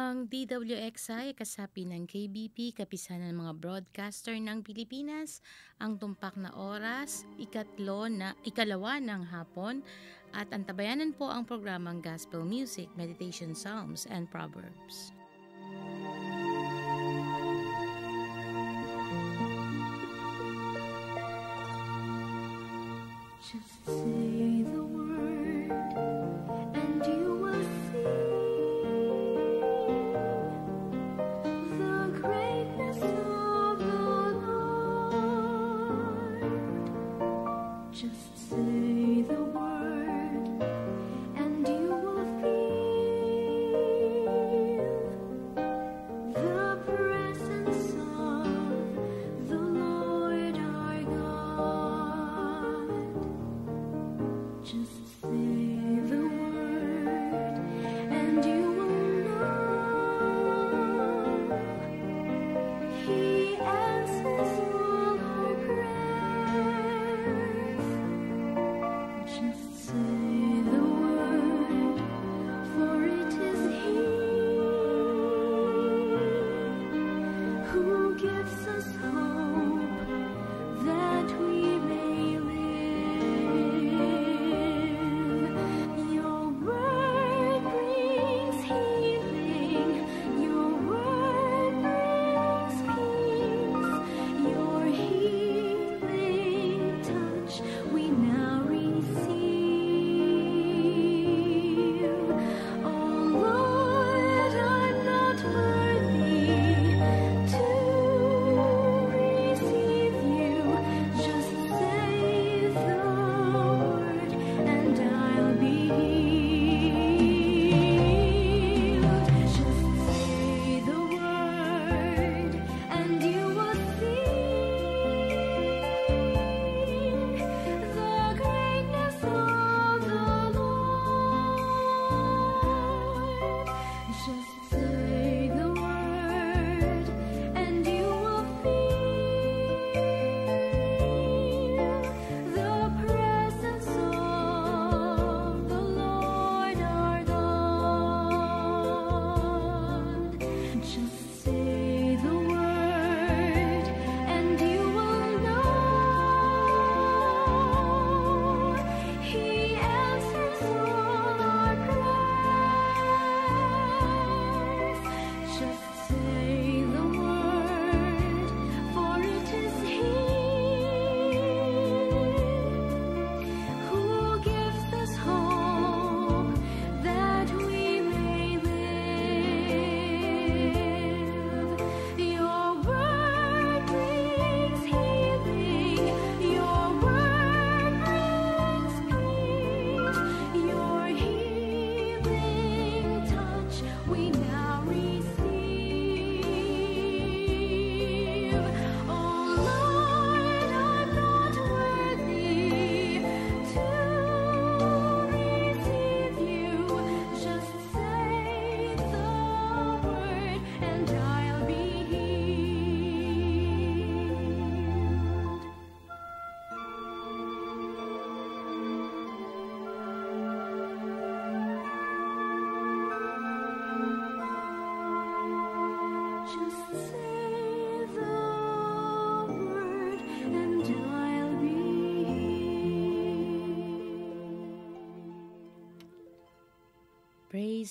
Ang DWXI, kasapi ng KBP, kapisanan ng mga broadcaster ng Pilipinas, ang tumpak na oras, ikatlo na, ikalawa ng hapon, at antabayanan po ang programang Gospel Music, Meditation Psalms, and Proverbs.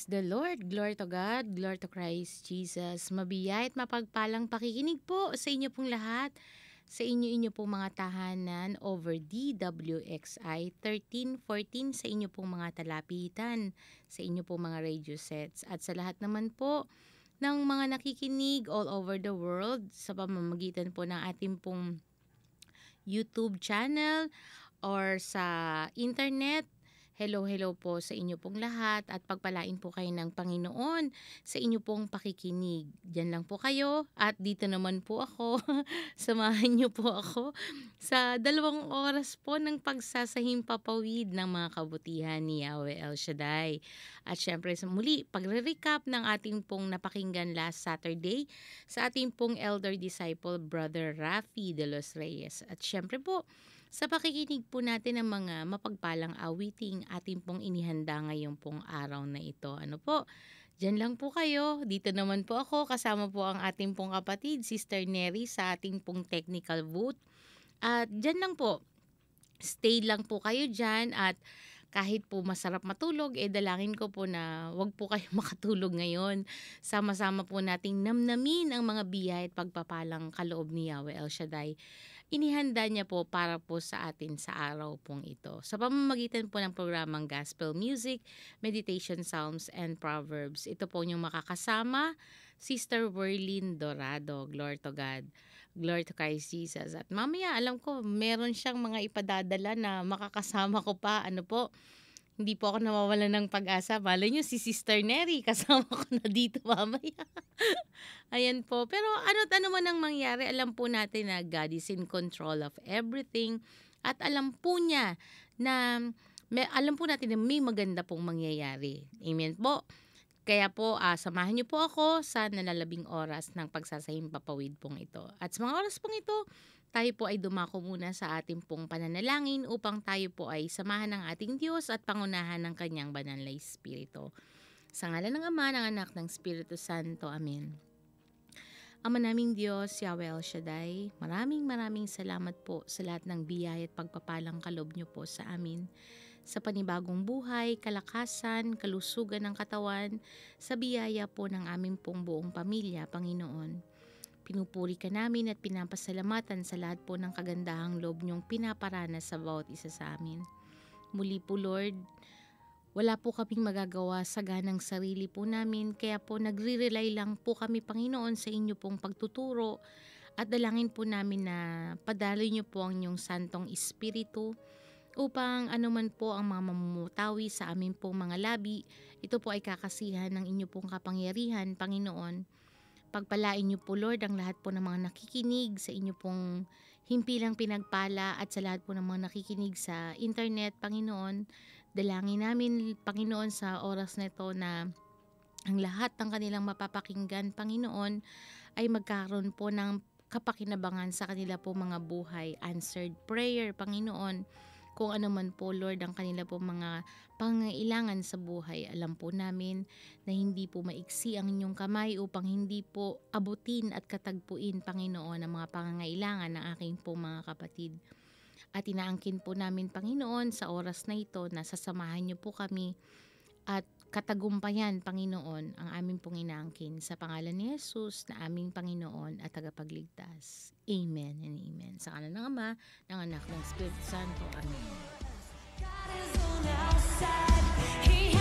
The Lord! Glory to God! Glory to Christ Jesus! Mabiyay at mapagpalang pakikinig po sa inyo pong lahat sa inyo-inyo pong mga tahanan over DWXI 1314 sa inyo pong mga talapitan, sa inyo pong mga radio sets at sa lahat naman po ng mga nakikinig all over the world sa pamamagitan po ng ating pong YouTube channel or sa internet. Hello, hello po sa inyo pong lahat at pagpalain po kayo ng Panginoon sa inyo pong pakikinig. Diyan lang po kayo at dito naman po ako. Samahan niyo po ako sa dalawang oras po ng pagsasahim papawid ng mga kabutihan ni Yahweh El Shaddai. At syempre sa muli, pagre-recap ng ating pong napakinggan last Saturday sa ating pong elder disciple brother Rafi de los Reyes. At syempre po, sa pakikinig po natin ng mga mapagpalang awiting ating pong inihanda ngayong pong araw na ito. Ano po? Diyan lang po kayo. Dito naman po ako. Kasama po ang ating pong kapatid, Sister Neri, sa ating pong technical booth. At dyan lang po. Stay lang po kayo dyan at kahit po masarap matulog, eh dalangin ko po na wag po kayo makatulog ngayon. Sama-sama po nating namnamin ang mga biyaya at pagpapalang kaloob ni Yahweh El Shaddai. Inihanda niya po para po sa atin sa araw pong ito. Sa pamamagitan po ng programang Gospel Music, Meditation Psalms, and Proverbs. Ito po yung makakasama, Sister Werlin Dorado. Glory to God. Glory to Christ Jesus. At mamaya, alam ko, meron siyang mga ipadadala na makakasama ko pa. Ano po, hindi po ako nawawala ng pag-asa. Malay nyo, si Sister Neri, kasama ko na dito mamaya. Ayan po. Pero ano't ano man ang mangyari, alam po natin na God is in control of everything. At alam po niya na, may, alam po natin na may maganda pong mangyayari. Amen po. Kaya po, ah, samahan niyo po ako sa nalalabing oras ng pagsasahim papawid pong ito. At sa mga oras pong ito, tayo po ay dumako muna sa ating pong pananalangin upang tayo po ay samahan ng ating Diyos at pangunahan ng kanyang banal na Espiritu. Sa ngalan ng Ama, ng Anak, ng Espiritu Santo. Amen. Ama naming Diyos, Yahweh El Shaddai, maraming maraming salamat po sa lahat ng biyaya at pagpapalang kalob niyo po sa amin sa panibagong buhay, kalakasan, kalusugan ng katawan, sa biyaya po ng aming pong buong pamilya, Panginoon. Pinupuri ka namin at pinapasalamatan sa lahat po ng kagandahang loob niyong pinaparanas sa bawat isa sa amin. Muli po Lord, wala po kaming magagawa sa ganang sarili po namin, kaya po nagre-rely lang po kami Panginoon sa inyo pong pagtuturo at dalangin po namin na padaloy niyo po ang inyong santong espiritu upang anuman po ang mga mamumutawi sa amin pong mga labi, ito po ay kakasihan ng inyo pong kapangyarihan, Panginoon. Pagpalain niyo po, Lord, ang lahat po ng mga nakikinig sa inyo pong himpilang pinagpala at sa lahat po ng mga nakikinig sa internet, Panginoon. Dalangin namin, Panginoon, sa oras na ito na ang lahat ng kanilang mapapakinggan, Panginoon, ay magkaroon po ng kapakinabangan sa kanila po mga buhay. Answered prayer, Panginoon kung ano man po Lord ang kanila po mga pangailangan sa buhay. Alam po namin na hindi po maiksi ang inyong kamay upang hindi po abutin at katagpuin Panginoon ang mga pangangailangan ng aking po mga kapatid. At inaangkin po namin Panginoon sa oras na ito na sasamahan niyo po kami at katagumpayan Panginoon ang aming pong inaangkin sa pangalan ni Jesus na aming Panginoon at tagapagligtas. Amen and amen. Sa kanan ng Ama, ng Anak, ng Espiritu Santo. Amen. God is on our side. He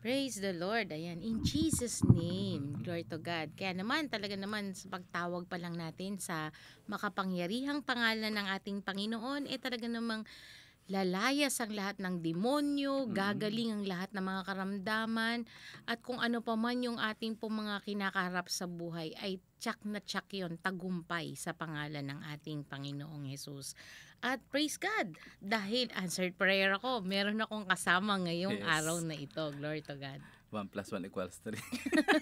Praise the Lord. Ayan. In Jesus' name. Glory to God. Kaya naman, talaga naman, sa pagtawag pa lang natin sa makapangyarihang pangalan ng ating Panginoon, eh talaga namang lalayas ang lahat ng demonyo, Mm. gagaling ang lahat ng mga karamdaman, at kung ano pa man yung ating po mga kinakaharap sa buhay, ay tsak na tsak yon tagumpay sa pangalan ng ating Panginoong Jesus. At praise God, dahil answered prayer ako, meron akong kasama ngayong Yes. araw na ito. Glory to God. 1 plus 1 equals 3.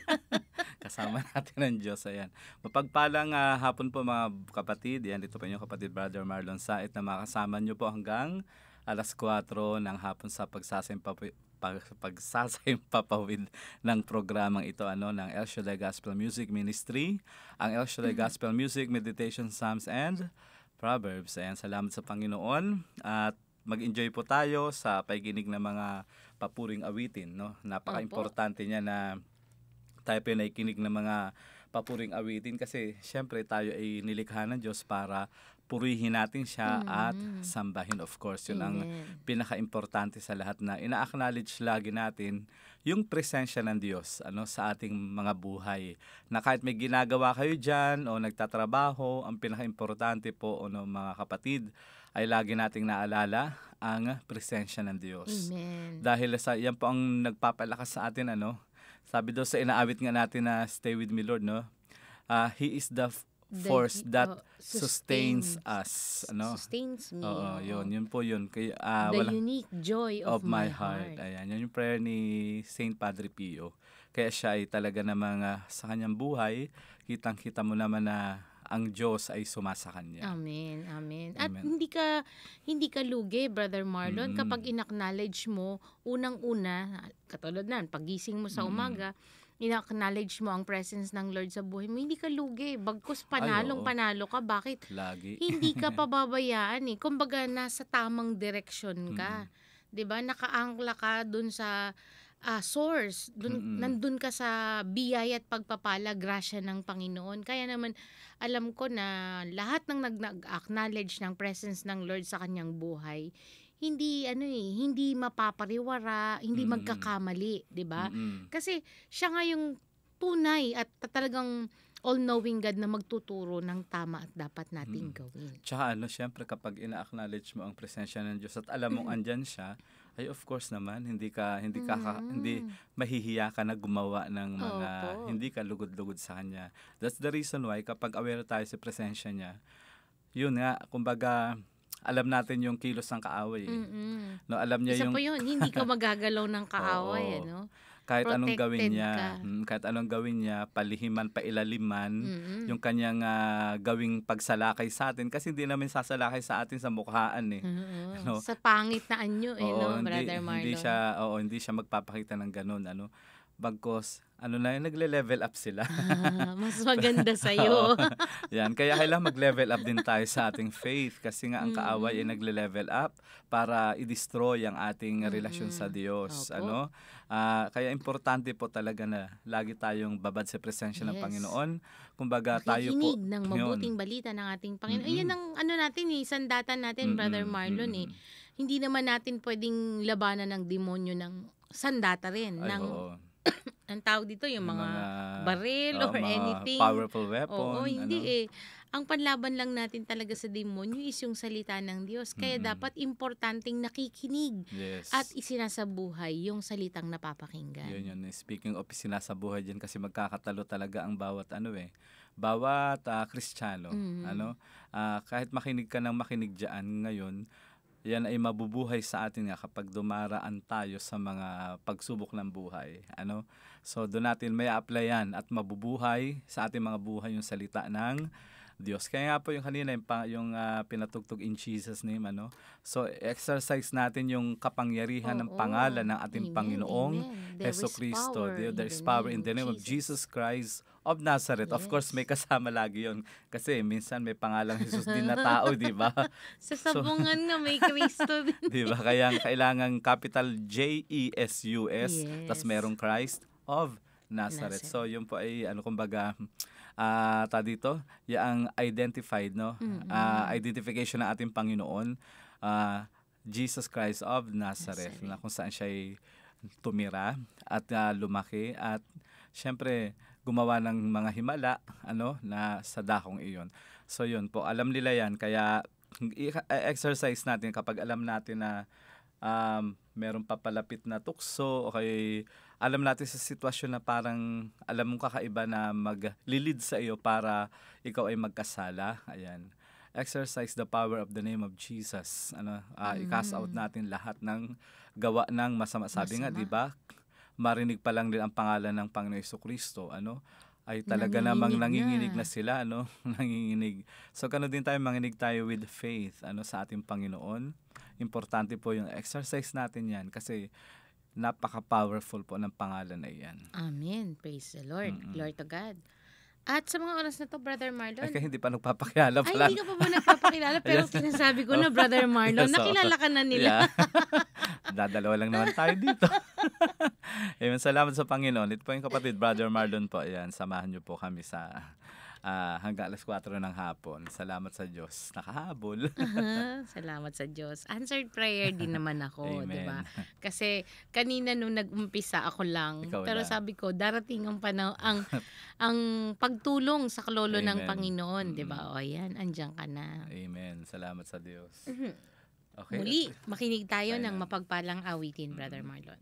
Kasama natin ang Diyos. Ayan. Mapagpalang ah, hapon po mga kapatid. Yan, dito pa inyong kapatid Brother Marlon Saet na makasama nyo po hanggang alas 4 ng hapon sa pagsasampapi pag, pagsasampapawid ng programang ito ano ng El Shaddai Gospel Music Ministry ang El Shaddai Gospel Music Meditation Psalms and Proverbs. Ayan salamat sa Panginoon. At mag-enjoy po tayo sa pakikinig ng mga papuring awitin no? Napaka-importante niya na tayo po nakikinig ng mga papuring awitin kasi syempre tayo ay nilikha ng Diyos para purihin natin siya at Mhm. sambahin. Of course yun ang Amen. pinaka-importante sa lahat na ina-acknowledge lagi natin yung presensya ng Diyos ano sa ating mga buhay. Na kahit may ginagawa kayo diyan o nagtatrabaho, ang pinaka-importante po ano mga kapatid ay lagi nating naalala ang presensya ng Diyos. Amen. Dahil sa yan po ang nagpapalakas sa atin ano. Sabi daw sa inaawit nga natin na Stay with me Lord no. Ah, he is The- force that oh, sustains us ano. Sustains me. Oo, oo. yun, yun po yun. Kaya, ah, The wala, unique joy of of, my heart. Ayan, yan yung prayer ni Saint Padre Pio. Kaya siya ay talaga namang ah, sa kanyang buhay, kitang-kita mo naman na ang Diyos ay sumasa kanya. Amen, amen. At Amen. hindi ka hindi ka lugi, Brother Marlon, Mm-mm. kapag in-acknowledge mo unang-una, katulad nan, pagising mo sa umaga, in-acknowledge mo ang presence ng Lord sa buhay mo, hindi ka lugi. Bagkus panalong oo. panalo ka. Bakit? Lagi. hindi ka pababayaan eh. Kumbaga, nasa tamang direksyon ka. 'Di ba Nakaangkla ka dun sa ah, source. Dun, Mm-mm. Nandun ka sa biyaya at pagpapala, grasya ng Panginoon. Kaya naman, alam ko na lahat ng nag- nag-acknowledge ng presence ng Lord sa kanyang buhay, hindi ano eh, hindi mapapariwara, hindi Mm-mm. magkakamali, 'di ba? Mm-mm. Kasi siya nga yung tunay at talagang all-knowing God na magtuturo ng tama at dapat nating Mm. gawin. Tsaka ano, syempre kapag ina-acknowledge mo ang presensya ng Diyos at alam mong andyan siya, ay of course naman, hindi ka, hindi ka, ka- hindi mahihiya ka na gumawa ng mga, Opo. hindi ka lugod-lugod sa Kanya. That's the reason why kapag aware tayo sa presensya niya, yun nga, kumbaga, alam natin yung kilos ng kaaway. eh. Mm-mm. No, alam niya Isa yung pa yun, hindi ka magagalaw ng kaaway, Oo. ano? kahit anong gawin protected niya, ka. mm, kahit anong gawin niya, palihiman, pailaliman, Mm-mm. yung kanyang ah, gawing pagsalakay sa atin kasi hindi namin sasalakay sa atin sa mukhaan eh. Oo. Ano? Sa pangit na anyo, eh, Oo, no, hindi, Brother Marlon? hindi siya oo, hindi siya magpapakita ng ganun ano. Bagkos ano na yun, nagle-level up sila. Ah, mas maganda sa'yo. Yan, kaya kailangan mag-level up din tayo sa ating faith kasi nga ang Mm. kaaway ay nagle-level up para i-destroy ang ating relasyon sa. Diyos, Opo. ano? Ah, kaya importante po talaga na lagi tayong babad sa presensya ng Yes. Panginoon. Kumbaga tayo po ng yun. mabuting balita ng ating Panginoon. Mm-mm. Ayan ang ano natin eh, sandatan natin, Brother Mm-mm, Marlon eh. mm-mm. Hindi naman natin pwedeng labanan ng demonyo ng sandata rin. Ay, ng, oo. ang tawag dito, yung mga, baril oo, or mga anything. powerful weapon. Oo, hindi ano? eh. Ang panlaban lang natin talaga sa demonyo is yung salita ng Diyos. Kaya Mm-mm. dapat importanteng nakikinig Yes. at isinasabuhay yung salitang napapakinggan. Yun yun. Speaking of sinasabuhay dyan kasi magkakatalo talaga ang bawat ano eh. Bawat ah, Kristiyano. Mhm. Ano, ah, kahit makinig ka ng makinig dyan ngayon, yan ay mabubuhay sa atin nga kapag dumaraan tayo sa mga pagsubok ng buhay. Ano? So doon natin may applyan at mabubuhay sa ating mga buhay yung salita ng Diyos. Kaya nga po yung kanina yung, yung ah, pinatugtog in Jesus name ano. So exercise natin yung kapangyarihan ng Oo. pangalan ng ating Amen, Panginoong. There Heso is Kristo. power There- in There's the power in the name of Jesus Christ of Nazareth. Of course, Yes. may kasama lagi yon Kasi minsan may pangalang Jesus din na tao, di ba? Sa sabungan nga may Kristo din. di ba? Kaya ang kailangan capital J-E-S-U-S, Yes. merong Christ of Nazareth. Nazareth. So, yun po ay, ano kumbaga, ah ta dito, yung identified, no? Mm-mm. Ah, identification ng ating Panginoon, ah, Jesus Christ of Nazareth, Nazareth. na kung saan siya ay tumira at ah, lumaki at syempre gumawa ng mga himala ano na sa dakong iyon. So yun po, alam nila yan kaya exercise natin kapag alam natin na um, meron papalapit na tukso o kay alam natin sa sitwasyon na parang alam mong kakaiba na maglilid sa iyo para ikaw ay magkasala. Ayan. Exercise the power of the name of Jesus. Ano, ah, i-cast out natin lahat ng gawa ng masama. Sabi nga, Masama. 'di ba? Marinig pa lang din ang pangalan ng Panginoon Kristo, ano? ay talaga namang Nanginginig nanginginig na. na sila ano nanginginig so kano din tayo manginig tayo with faith ano sa ating Panginoon importante po yung exercise natin yan kasi napaka-powerful po ng pangalan na yan. Amen. Praise the Lord. Mm-mm. Glory to God. At sa mga oras na to, Brother Marlon, Ay, kaya hindi pa nagpapakilala Ay, pala. hindi ka pa ba nagpapakilala? Pero Yes. sinasabi ko na, Brother Marlon, Yes, nakilala ka na nila. Yeah. Dadalawa lang naman tayo dito. Amen. Salamat sa Panginoon. Ito po yung kapatid, Brother Marlon po. Ayan, samahan niyo po kami sa ah, hanggang alas 4 ng hapon. Salamat sa Diyos. Nakahabol. Aha, Salamat sa Diyos. Answered prayer din naman ako, di ba? Kasi kanina nung nag-umpisa ako lang, Ikaw pero lang. sabi ko darating ang panahon ang ang pagtulong sa klolo ng. Panginoon, di Mm. ba? O yan, andiyan ka na. Amen. Salamat sa Diyos. Mhm. Okay. Muli, makinig tayo Tayo ng mapagpalang awitin, Brother Mm. Marlon.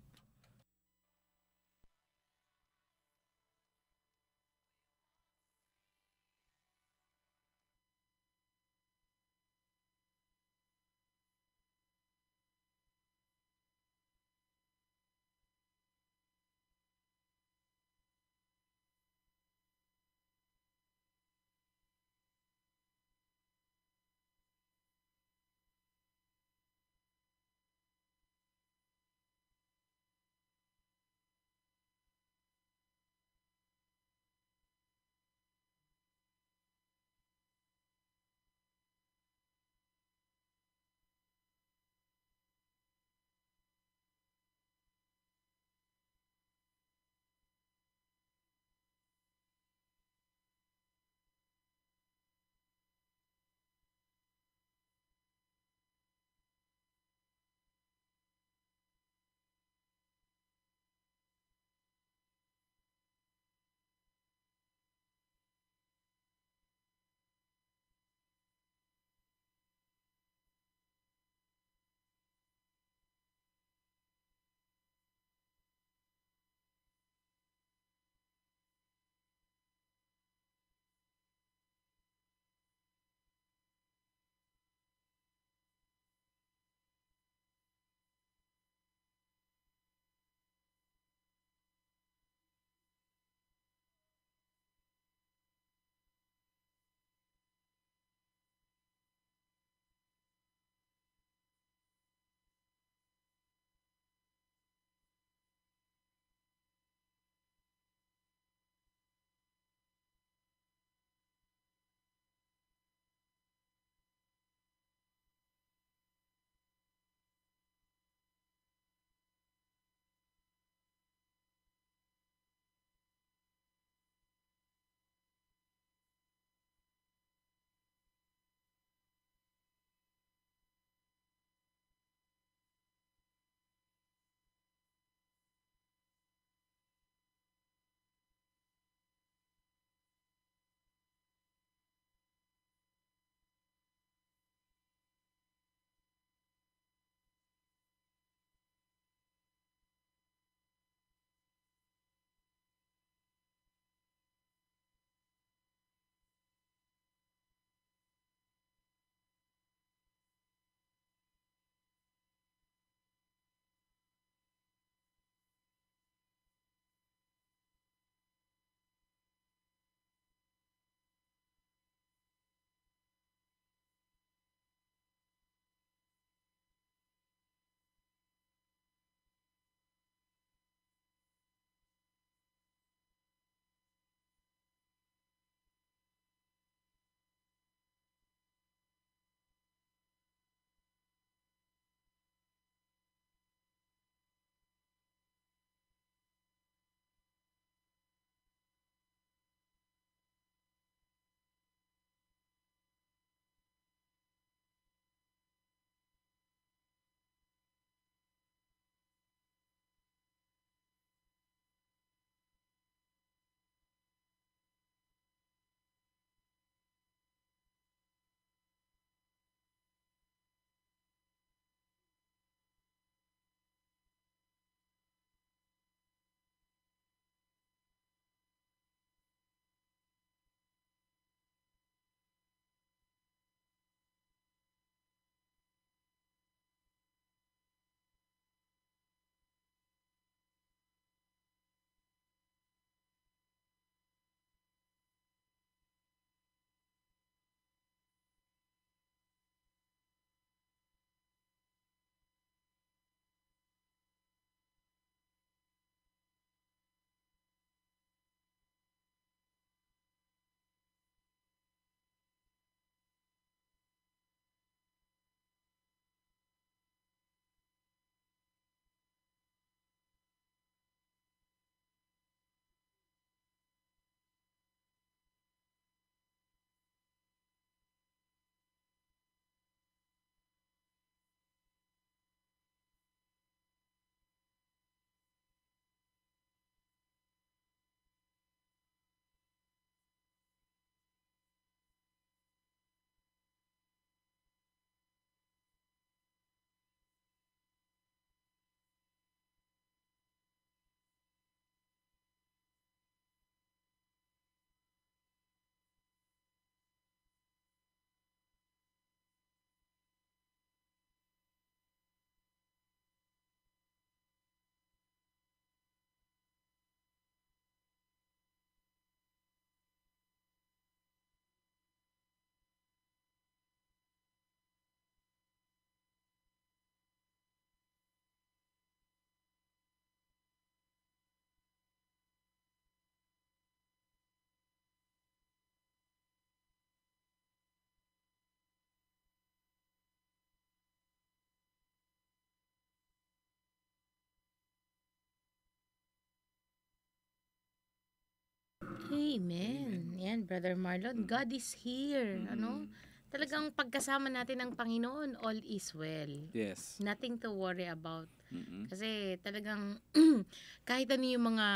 Amen. Yan, Brother Marlon. God is here. Ano? Mm. Talagang pagkasama natin ng Panginoon, all is well. Yes. Nothing to worry about. Mm-mm. Kasi talagang kahit ano yung mga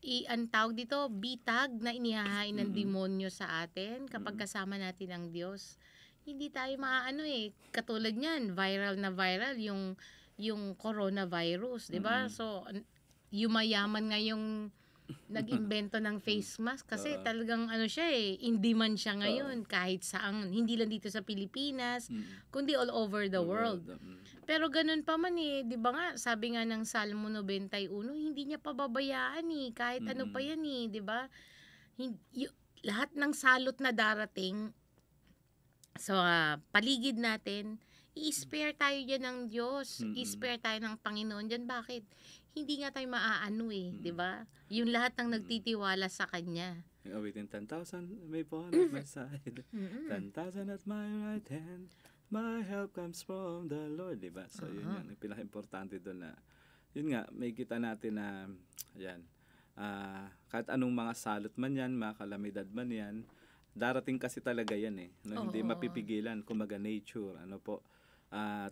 i ang tawag dito, bitag na inihahain ng Mm-mm. demonyo sa atin kapag kasama natin ang Diyos. Hindi tayo maaano eh. Katulad niyan, viral na viral yung yung coronavirus, 'di ba? Mm-mm. So an- yumayaman nga yung nag-imbento ng face mask kasi Oo. talagang ano siya eh, in demand siya ngayon kahit saan, hindi lang dito sa Pilipinas, Mm. kundi all over the world. Mm. Pero ganun pa man eh, 'di ba nga, sabi nga ng Salmo 91, hindi niya pababayaan eh, kahit ano pa Mm-mm. yan eh, 'di ba? Lahat ng salot na darating sa paligid natin, i-spare tayo diyan ng Diyos, i-spare tayo ng Panginoon diyan. Bakit? Hindi nga tayo maaano eh, Mm. 'di ba? Yung lahat ng nagtitiwala sa kanya. Awitin 10,000 may pawn at my side. Mm-mm. 10,000 at my right hand. My help comes from the Lord, di ba? So, yun Aha. yung pinaka-importante doon na, yun nga, may kita natin na, ayan, ah, kahit anong mga salot man yan, mga kalamidad man yan, darating kasi talaga yan eh. No? Hindi Oo. mapipigilan, kumaga nature, ano po. At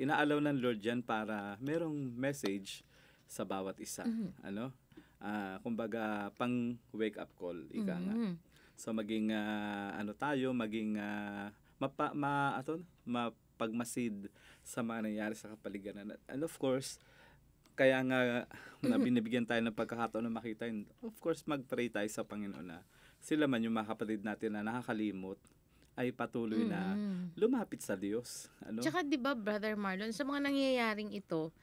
inaalaw ng Lord yan para merong message sa bawat isa. Mhm. Ano? Ah, kumbaga, pang wake up call, ika nga. Mhm. So maging ah, ano tayo, maging ah, mapa, ma, ato, mapagmasid sa mga nangyayari sa kapaligiran. And of course, kaya nga na binibigyan tayo ng pagkakataon na makita yun, of course, mag-pray tayo sa Panginoon na sila man yung mga kapatid natin na nakakalimot ay patuloy na Mhm. lumapit sa Diyos. Ano? Tsaka 'di ba Brother Marlon, sa mga nangyayaring ito,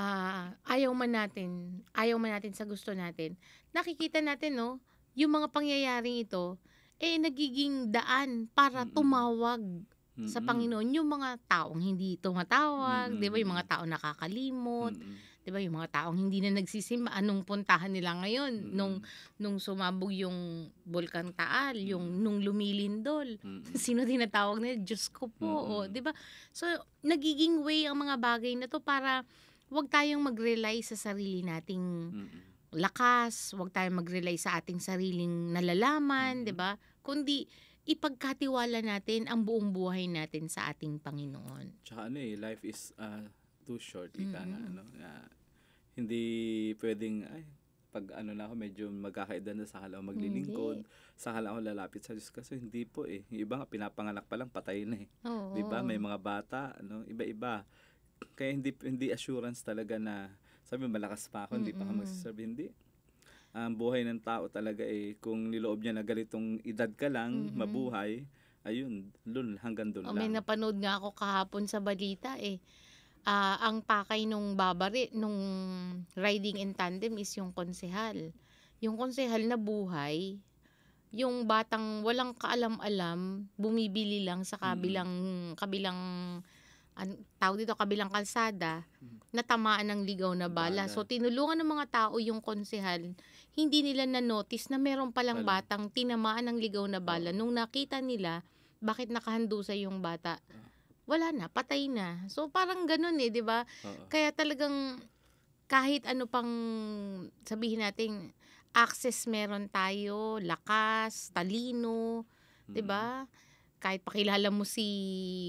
ah ayaw man natin, ayaw man natin sa gusto natin. Nakikita natin no, yung mga pangyayaring ito eh nagiging daan para Mm-mm. tumawag sa Mm-mm. Panginoon yung mga taong hindi tumatawag, 'di ba? Yung mga Mm-mm. taong nakakalimot, Mm-mm. 'di ba? Yung mga taong hindi na nagsisimba, anong puntahan nila ngayon Mm-mm. nung nung sumabog yung Bulkang Taal, yung Mm. nung lumilindol. Mm-mm. Sino tinatawag nila? Diyos ko po. o, Mm-mm. 'di ba? So, nagiging way ang mga bagay na to para wag tayong mag-rely sa sarili nating Mm-mm. lakas, wag tayong mag-rely sa ating sariling nalalaman, Mhm. 'di ba? Kundi ipagkatiwala natin ang buong buhay natin sa ating Panginoon. Tsaka ano eh, life is ah, too short, ika nga, Mm. ano, na hindi pwedeng, ay, pag ano na ako, medyo magkakaedad na sa ako maglilingkod, sa ako lalapit sa Diyos. Kasi hindi po eh. Yung iba nga, pinapanganak pa lang, patay na eh. Oo. Di ba? May mga bata, ano, iba-iba. Kaya hindi hindi assurance talaga na, sabi mo, malakas pa ako, hindi pa ako Mm-mm. magsasabi. Hindi. Ang buhay ng tao talaga eh, kung niloob niya na ganitong edad ka lang, Mm-mm. mabuhay, ayun, dun, hanggang dun O, may lang. napanood nga ako kahapon sa balita eh. Ah, ang pakay nung babari, nung riding in tandem is yung konsehal. Yung konsehal na buhay, yung batang walang kaalam-alam, bumibili lang sa kabilang, kabilang, an, tawag dito, kabilang kalsada, Mm. natamaan ng ligaw na bala. Bala. So, tinulungan ng mga tao yung konsehal, hindi nila na-notice na meron palang Pala. batang tinamaan ng ligaw na bala. Nung nakita nila, bakit nakahandusay yung bata? Wala na, patay na. So parang ganun eh, 'di ba? Kaya talagang kahit ano pang sabihin natin access meron tayo, lakas, talino, 'di ba? Kahit pakilala mo si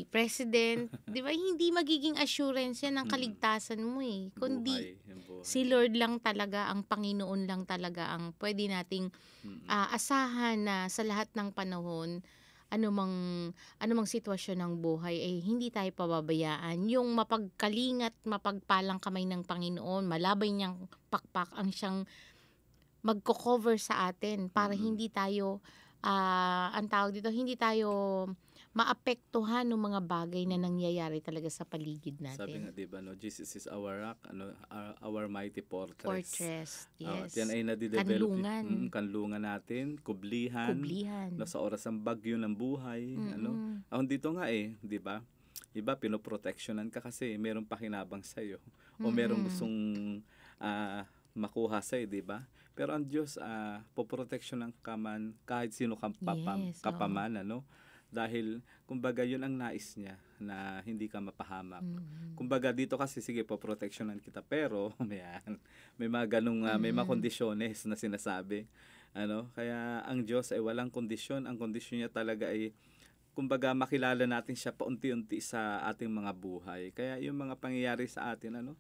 president, 'di ba? Hindi magiging assurance 'yan ng kaligtasan mo eh. Kundi Buhay, yung buhay. si Lord lang talaga, ang Panginoon lang talaga ang pwede nating ah, asahan na sa lahat ng panahon anumang anumang sitwasyon ng buhay ay hindi tayo pababayaan yung mapagkalingat mapagpalang kamay ng Panginoon malabay niyang pakpak ang siyang magko-cover sa atin para Mhm. hindi tayo ah, ang tawag dito hindi tayo maapektuhan ng mga bagay na nangyayari talaga sa paligid Sabi nga, natin. di ba, no, Jesus is our rock, ano, our, our mighty fortress. Fortress, Ah, yes. at yan ay nadidevelop. Kanlungan. Mm, kanlungan natin, kublihan, Kublihan. no, sa oras ng bagyo ng buhay. Ano, Mm-mm. Ako dito nga eh, di ba? Iba, pinoprotectionan ka kasi merong pakinabang sa'yo. O merong gustong ah, makuha sa'yo, di ba? Pero ang Diyos, uh, poprotectionan ka man kahit sino kang papa, Yes, oo. kapaman, ano? Dahil, kumbaga, yun ang nais niya na hindi ka mapahamak. Mm. Kumbaga dito kasi sige po proteksyonan kita pero yan, may mga ganung ah, may mga Mm. kondisyones na sinasabi. Ano? Kaya ang Diyos ay walang kondisyon. Ang kondisyon niya talaga ay kumbaga makilala natin siya paunti-unti sa ating mga buhay. Kaya yung mga pangyayari sa atin ano,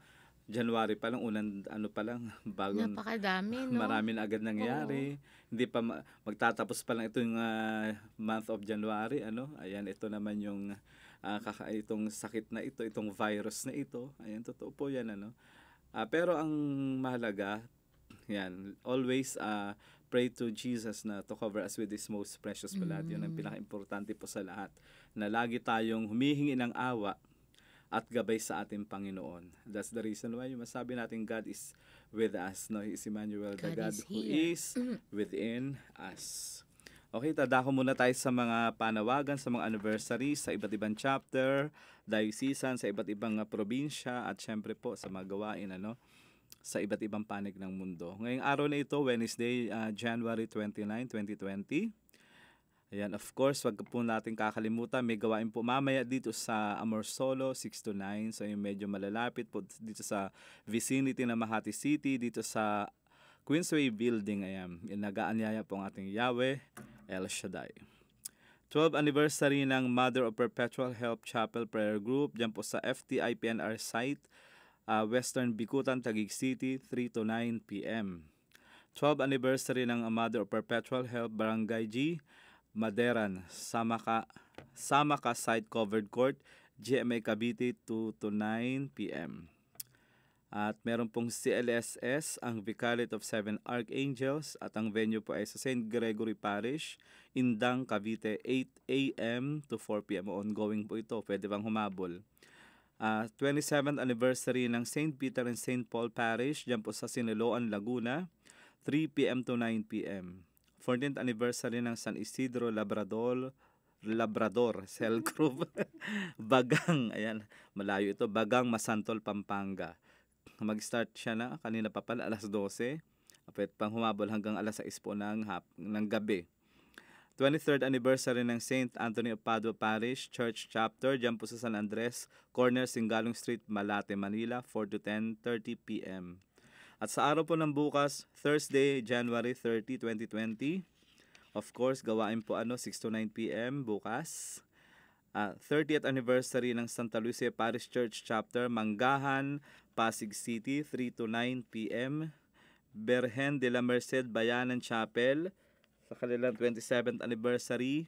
January pa lang unang ano pa lang bagong Napakadami, no? Marami na agad nangyari. Hindi pa ma- magtatapos pa lang itong ah, month of January, ano? Ayan, ito naman yung ah, kaka itong sakit na ito, itong virus na ito. Ayan, totoo po 'yan, ano? Ah, pero ang mahalaga, yan, always ah, pray to Jesus na to cover us with His most precious blood. Yun ang Mm. pinaka-importante po sa lahat. Na lagi tayong humihingi ng awa at gabay sa ating Panginoon. That's the reason why yung masabi natin God is with us. No? He is Emmanuel, the God God is who here. is within us. Okay, tadako muna tayo sa mga panawagan, sa mga anniversary, sa iba't ibang chapter, diocesan, sa iba't ibang uh, probinsya, at syempre po sa mga gawain, ano, sa iba't ibang panig ng mundo. Ngayong araw na ito, Wednesday, uh, January 29, 2020. Ayan, of course, wag po natin kakalimutan, may gawain po mamaya dito sa Amorsolo, 6 to 9. So, yung medyo malalapit po dito sa vicinity ng Makati City, dito sa Queensway Building. Ayan, nag-aanyaya po ang ating Yahweh, El Shaddai. 12th anniversary ng Mother of Perpetual Help Chapel Prayer Group dyan po sa FTIPNR site, uh, Western Bikutan, Taguig City, 3 to 9 p.m. 12th anniversary ng Mother of Perpetual Help Barangay G, Maderan, Samaka, Samaka Site Covered Court, GMA Cavite 2 to 9 p.m. At meron pong CLSS, ang Vicariate of Seven Archangels, at ang venue po ay sa St. Gregory Parish, Indang, Cavite, 8 a.m. to 4 p.m. Ongoing po ito, pwede bang humabol. Ah, 27th anniversary ng St. Peter and St. Paul Parish, dyan po sa Siniloan, Laguna, 3 p.m. to 9 p.m. 14th anniversary ng San Isidro Labrador Labrador Cell Group Bagang ayan malayo ito Bagang Masantol Pampanga mag-start siya na kanina pa pala alas 12 Pwede pang humabol hanggang alas 6 po ng, hap, ng gabi 23rd anniversary ng St. Anthony of Padua Parish Church Chapter dyan po sa San Andres Corner Singalong Street Malate Manila 4 to 10:30 p.m. At sa araw po ng bukas, Thursday, January 30, 2020, of course, gawain po ano, 6 to 9 p.m. bukas. Ah, 30th anniversary ng Santa Lucia Parish Church Chapter, Manggahan, Pasig City, 3 to 9 p.m. Berhen de la Merced Bayanan Chapel, sa kanilang 27th anniversary,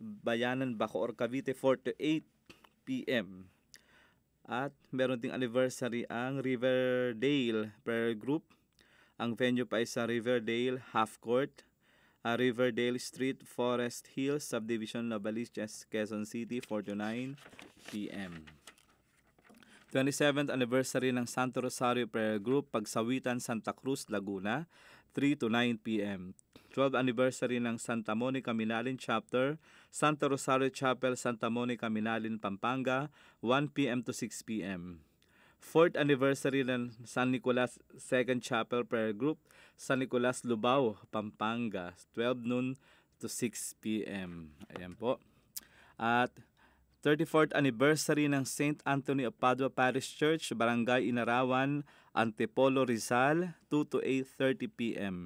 Bayanan Bacoor Cavite, 4 to 8 p.m. At meron ding anniversary ang Riverdale Prayer Group. Ang venue pa ay sa Riverdale Half Court, ah, Riverdale Street, Forest Hills, Subdivision Novaliches, Quezon City, 4 to 9 p.m. 27th anniversary ng Santo Rosario Prayer Group, Pagsawitan, Santa Cruz, Laguna, 3 to 9 p.m. 12th anniversary ng Santa Monica Minalin Chapter, Santa Rosario Chapel, Santa Monica Minalin, Pampanga, 1 p.m. to 6 p.m. 4th anniversary ng San Nicolas Second Chapel Prayer Group, San Nicolas Lubao, Pampanga, 12 noon to 6 p.m. Ayan po. At 34th anniversary ng St. Anthony of Padua Parish Church, Barangay Inarawan, Antipolo, Rizal, 2 to 8.30 p.m.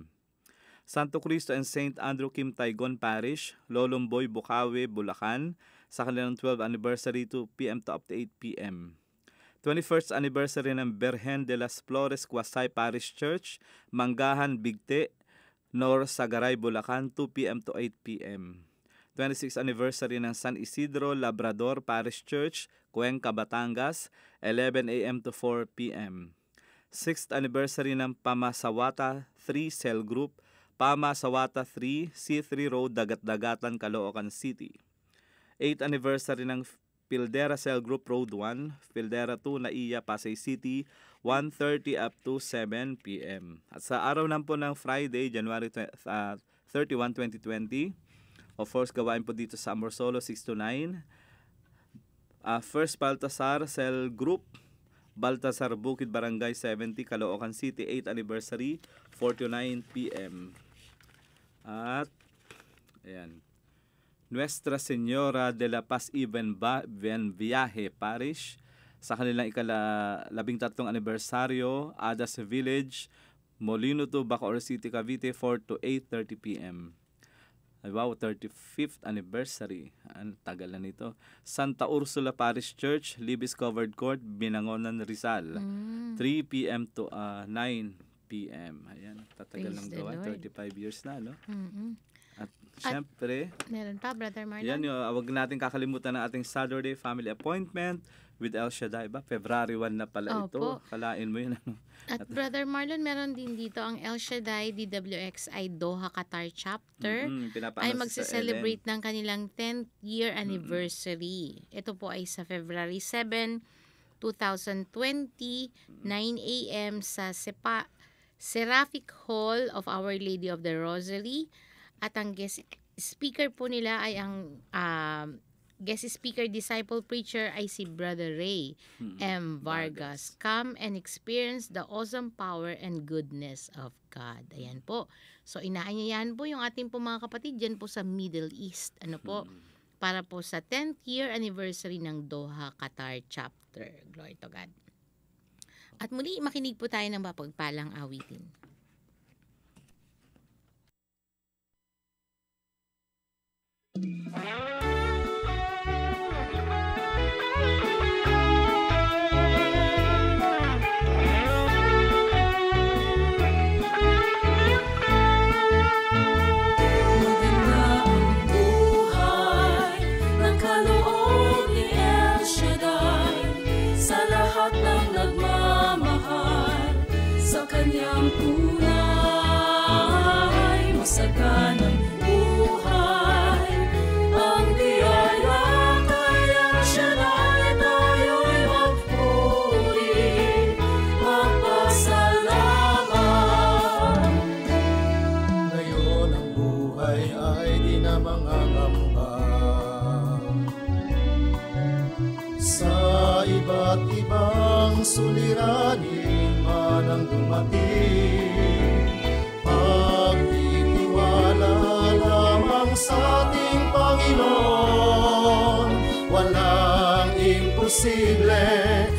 Santo Cristo and St. Andrew Kim Taigon Parish, Lolomboy, Bukawi, Bulacan, sa kanilang 12th anniversary 2 p.m. to up to 8 p.m. 21st anniversary ng Berhen de las Flores Quasay Parish Church, Manggahan, Bigte, Nor Sagaray, Bulacan, 2 p.m. to 8 p.m. 26th anniversary ng San Isidro Labrador Parish Church, Cuenca, Batangas, 11 a.m. to 4 p.m. 6th anniversary ng Pamasawata 3 Cell Group, Pamasawata 3, C3 Road, Dagat-Dagatan, Caloocan City. 8th anniversary ng Pildera Cell Group Road 1, Pildera 2, Naiya, Pasay City, 1.30 up to 7 p.m. At sa araw lang po ng Friday, January tw- uh, 31, 2020, of course, gawain po dito sa Amorsolo 6 to 9. Uh, First Baltasar Cell Group, Baltasar Bukid Barangay 70, Caloocan City, 8th anniversary, 4 to 9 p.m. At, ayan, Nuestra Señora de la Paz y Ben Viaje Parish sa kanilang ikala labing tatlong anibersaryo, Adas Village, Molino to Bacoor City, Cavite, 4 to 8.30 p.m. Wow, 35th anniversary. Ang tagal na nito. Santa Ursula Parish Church, Libis Covered Court, Binangonan, Rizal. Mm. 3 p.m. to uh, 9 p.m. Ayan, tatagal Praise ng gawa. Lord. 35 years na, no? Mm-mm. At syempre, Meron pa, Brother Marlon? yan, yung, wag natin kakalimutan ng ating Saturday family appointment with El Shaddai. Ba? February 1 na pala ito. Opo. Kalain mo yun. Ano? At Brother Marlon, meron din dito ang El Shaddai DWXI Doha Qatar Chapter. Pinapaano ay magse-celebrate ng kanilang 10th year anniversary. Ito po ay sa February 7, 2020, 9 a.m. sa Sepa, Seraphic Hall of Our Lady of the Rosary. At ang guest speaker po nila ay ang um, guest speaker disciple preacher ay si Brother Ray Mm-mm. M. Vargas. Come and experience the awesome power and goodness of God. Ayan po. So inaanyayahan po yung ating po mga kapatid dyan po sa Middle East. Ano po? Mm. Para po sa 10th year anniversary ng Doha Qatar Chapter. Glory to God. At muli, makinig po tayo ng mapagpalang awitin. Maganda imposible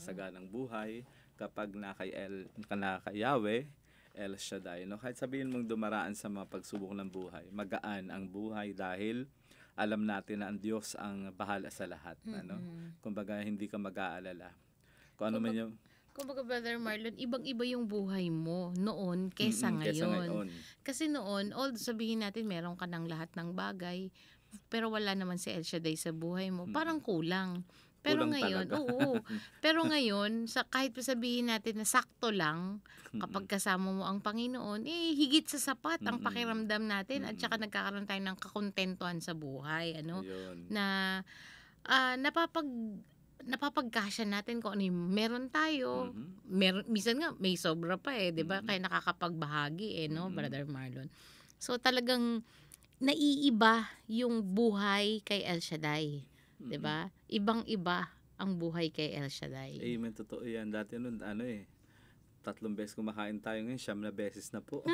masaganang buhay kapag nakay El, nakay Yahweh, El Shaddai. No? Kahit sabihin mong dumaraan sa mga pagsubok ng buhay, magaan ang buhay dahil alam natin na ang Diyos ang bahala sa lahat. Ano? Mm-mm. Kumbaga, hindi ka mag-aalala. Kung ano man yung Kumbaga, Brother Marlon, ibang-iba yung buhay mo noon kesa ngayon. kesa ngayon. Kasi noon, although sabihin natin meron ka ng lahat ng bagay, pero wala naman si El Shaddai sa buhay mo, parang kulang. Pero Kulang ngayon, talaga. oo. Pero ngayon, sa kahit pa sabihin natin na sakto lang, kapag kasama mo ang Panginoon, eh higit sa sapat ang pakiramdam natin at saka nagkakaroon tayo ng kakontentuhan sa buhay, ano? Ayun. na ah, napapag napapagkasya natin kung ano yung meron tayo. Mhm. Meron, minsan nga may sobra pa eh, 'di ba? Mhm. Kaya nakakapagbahagi eh, no, Mhm. Brother Marlon. So talagang naiiba yung buhay kay El Shaddai, 'di ba? Ibang-iba ang buhay kay El Shaddai. Amen, totoo yan. Dati nun, ano eh, tatlong beses kumakain tayo ngayon, siyam na beses na po.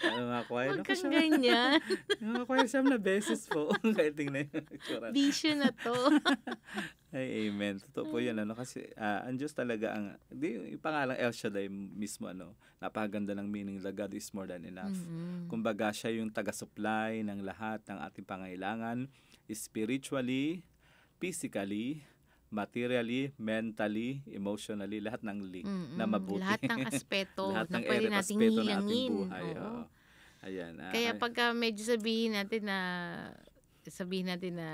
ano nga, choir? Huwag kang ganyan. ano, choir, siyam na beses po. Kaya tingnan yung itsura. Bisyo na to. Ay, amen. Totoo po yan, ano, kasi ah, ang Diyos talaga ang, di, yung pangalang El Shaddai mismo, ano, napakaganda ng meaning, the God is more than enough. Mhm. Kumbaga, siya yung taga-supply ng lahat ng ating pangailangan, spiritually, physically, materially, mentally, emotionally, lahat ng li Mm-mm. na mabuti. Lahat ng aspeto lahat na ng pwede ere- nating hilangin. buhay. Oo. oo. Ayan. ah, Kaya ay- pagka medyo sabihin natin na sabihin natin na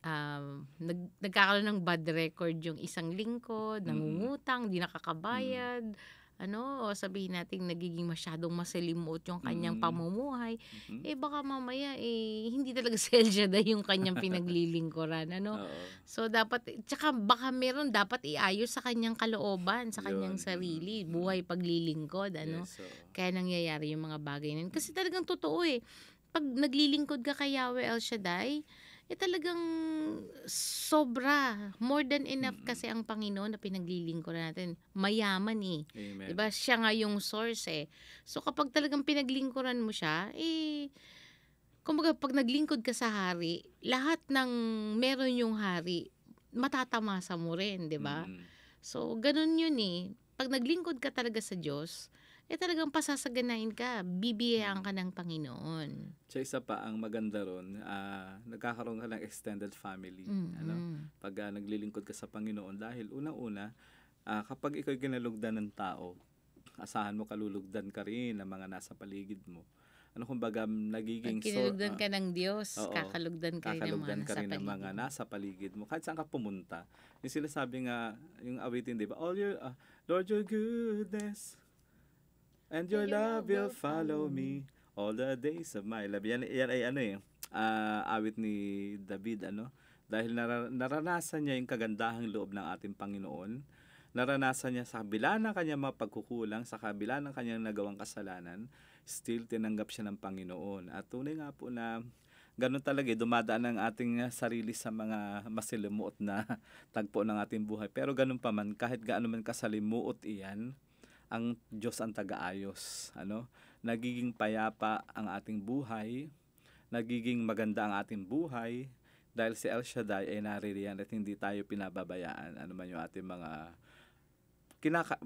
um, nag, nagkakaroon ng bad record yung isang lingkod, Mm. nangungutang, di nakakabayad, ano, o sabihin natin nagiging masyadong masalimuot yung kanyang Mm. pamumuhay, Mhm. eh baka mamaya eh hindi talaga si El Shaddai yung kanyang pinaglilingkuran, ano? Oo. So dapat tsaka baka meron dapat iayos sa kanyang kalooban, sa kanyang Yun. sarili, Mm. buhay paglilingkod, ano? Yes, oo. Kaya nangyayari yung mga bagay na yun. Kasi talagang totoo eh. Pag naglilingkod ka kay Yahweh El Shaddai, eh talagang sobra. More than enough kasi ang Panginoon na pinaglilingkod natin. Mayaman eh. Amen. Diba? Siya nga yung source eh. So kapag talagang pinaglingkuran mo siya, eh, kumbaga pag naglingkod ka sa hari, lahat ng meron yung hari, matatamasa mo rin, di ba? Mm-mm. So, ganun yun eh. Pag naglingkod ka talaga sa Diyos, eh talagang pasasaganain ka, bibiyayaan ka ng Panginoon. Siya isa pa ang maganda ron, ah, nagkakaroon ka ng extended family. Ano? mm. Pag ah, naglilingkod ka sa Panginoon dahil unang-una, ah, kapag ikaw ginalugdan ng tao, asahan mo kalulugdan ka rin ng mga nasa paligid mo. Ano kumbaga nagiging Pag so- kinulugdan ah, ka ng Diyos, oo. kakalugdan ka rin ng mga kakalugdan ka nasa rin ng mga paligid. nasa paligid mo. Kahit saan ka pumunta. Yung sila sabi nga, yung awitin, di ba? All your, ah, Lord, your goodness and your love will follow me all the days of my life. Yan, yan ay ano eh, ah, awit ni David, ano? Dahil nara- naranasan niya yung kagandahang loob ng ating Panginoon. Naranasan niya sa kabila ng kanyang mga pagkukulang, sa kabila ng kanyang nagawang kasalanan, still tinanggap siya ng Panginoon. At tunay nga po na ganun talaga eh, dumadaan ang ating uh, sarili sa mga masilimuot na tagpo ng ating buhay. Pero ganun pa man, kahit gaano man kasalimuot iyan, ang Diyos ang taga-ayos. Ano? Nagiging payapa ang ating buhay, nagiging maganda ang ating buhay, dahil si El Shaddai ay naririyan at hindi tayo pinababayaan. Ano man yung ating mga kinaka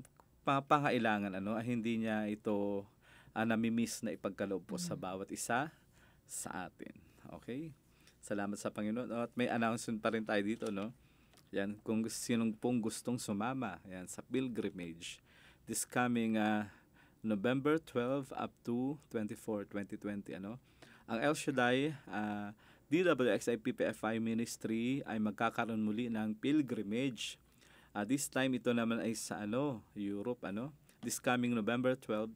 pa- pangailangan ano ah, hindi niya ito uh, namimiss na ipagkaloob po sa bawat isa sa atin. Okay? Salamat sa Panginoon. At may announcement pa rin tayo dito, no? Yan, kung sinong pong gustong sumama yan, sa pilgrimage this coming uh, November 12 up to 24, 2020, ano? Ang El Shaddai uh, DWXI PPFI Ministry ay magkakaroon muli ng pilgrimage. Ah, this time ito naman ay sa ano, Europe ano. This coming November 12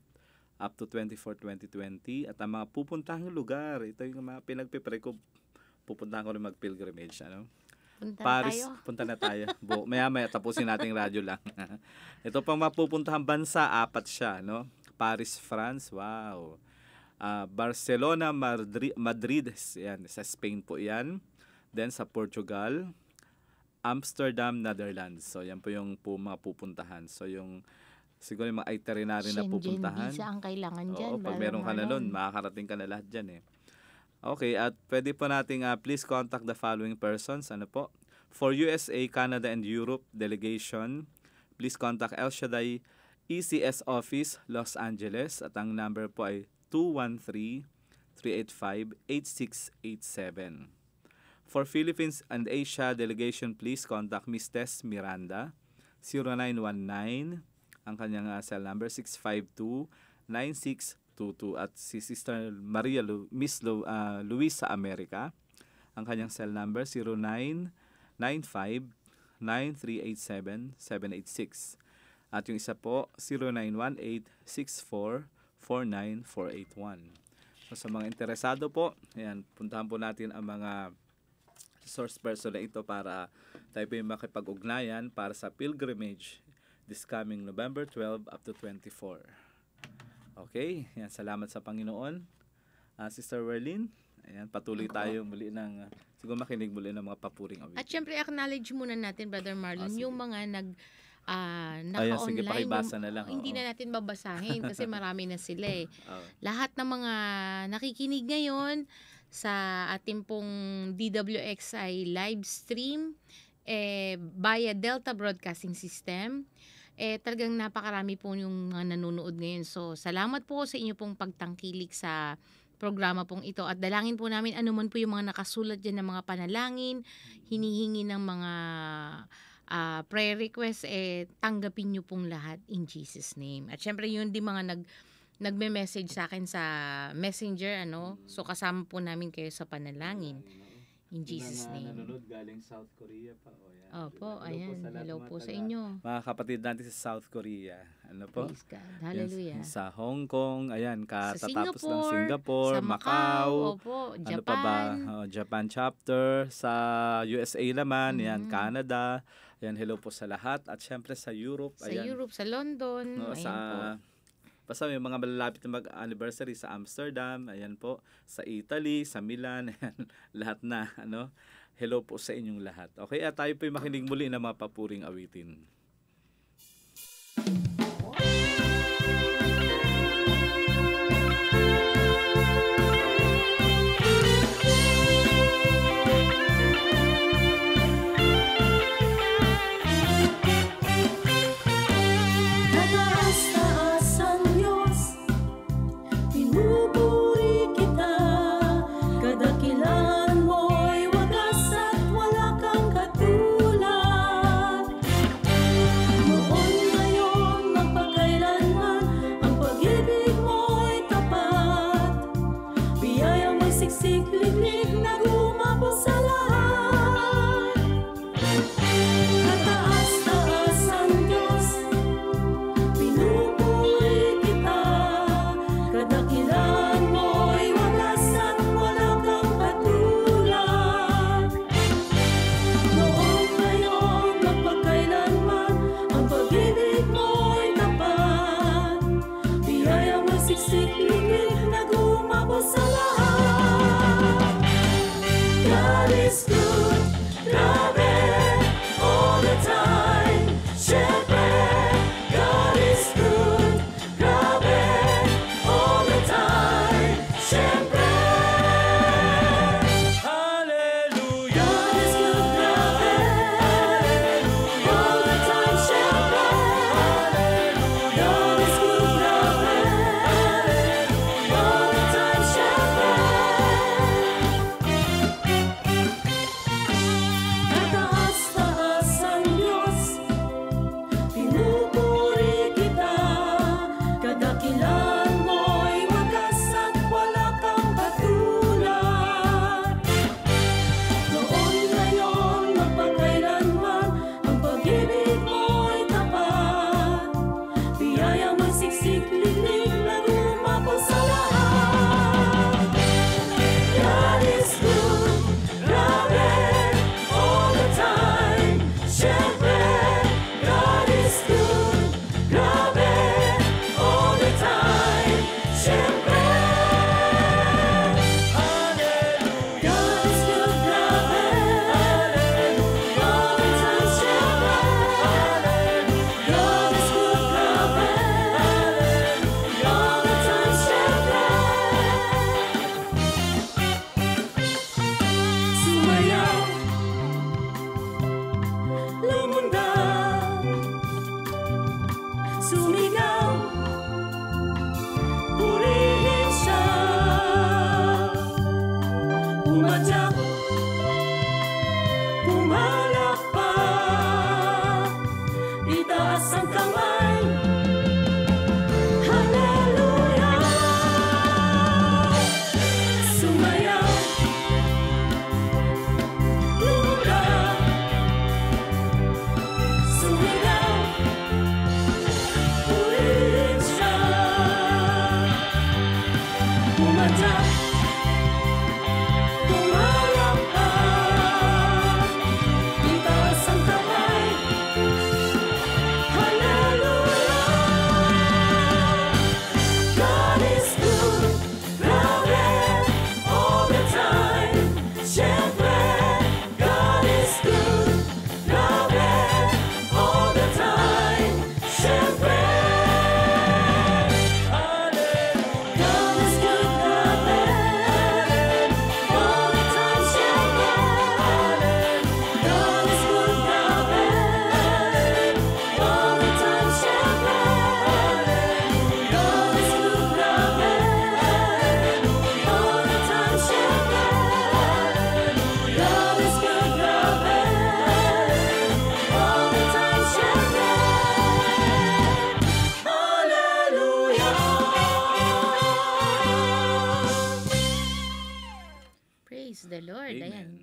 up to 24 2020 at ang mga pupuntahang lugar, ito yung mga pinagpipre ko pupuntahan ko rin mag-pilgrimage ano. Punta Paris, tayo. punta na tayo. Bu- maya maya tapusin nating radyo lang. Ito pang mapupuntahan bansa, apat siya, no? Paris, France, wow. Ah, Barcelona, Madrid, Madrid, yan, sa Spain po yan. Then sa Portugal, Amsterdam, Netherlands. So yan po yung po mga pupuntahan. So yung siguro yung mga itinerary na pupuntahan. visa ang kailangan dyan. Oo, pag meron ka na nun, makakarating ka na lahat dyan eh. Okay, at pwede po nating ah, please contact the following persons. Ano po? For USA, Canada, and Europe delegation, please contact El Shaddai ECS Office, Los Angeles. At ang number po ay 213-385-8687. For Philippines and Asia delegation, please contact Ms. Tess Miranda, 0919, ang kanyang uh, cell number 652-9622 at si Sister Maria Lu- Miss Lu, uh, Luisa America, ang kanyang cell number 0995-9387-786 at yung isa po 0918-64-49481 So sa mga interesado po, ayan, puntahan po natin ang mga source person na ito para tayo po yung makipag-ugnayan para sa pilgrimage this coming November 12 up to 24. Okay, yan, salamat sa Panginoon. Ah, Sister Werlin, ayan, patuloy tayo muli ng, ah, siguro makinig muli ng mga papuring awit. At syempre, acknowledge muna natin, Brother Marlon, Ah, sige. yung mga nag ah, Ayan, sige, naka-online. pakibasa yung- na lang, Hindi oo. na natin babasahin kasi marami na sila eh. Oh, Lahat ng mga nakikinig ngayon sa ating pong DWXI live stream eh, via Delta Broadcasting System, eh, talagang napakarami po yung mga nanonood ngayon. So, salamat po sa inyo pong pagtangkilik sa programa pong ito. At dalangin po namin anuman po yung mga nakasulat dyan ng mga panalangin, hinihingi ng mga ah, prayer request, eh, tanggapin nyo pong lahat in Jesus' name. At syempre yun di mga nag nagme-message sa akin sa messenger, ano? So, kasama po namin kayo sa panalangin. In Jesus' Mga name. nanonood galing South Korea pa. O, yan. Opo, Hello po ayan. lahat Hello po sa inyo. Mga kapatid natin sa South Korea. Ano po? Praise God. Hallelujah. Yan, sa Hong Kong, ayan, katatapos ng Singapore, Singapore, sa Macau, Macau, opo, Japan. ano pa ba? Oh, Japan chapter, sa USA naman, yan, Mhm. Canada. Ayan, hello po sa lahat. At syempre sa Europe, Sa ayan. Europe, sa London. No, ayan sa po. Basta may mga malalapit na mag-anniversary sa Amsterdam, ayan po, sa Italy, sa Milan, ayan, lahat na, ano. Hello po sa inyong lahat. Okay, at tayo po makinig muli ng mga papuring awitin. Kataas-taas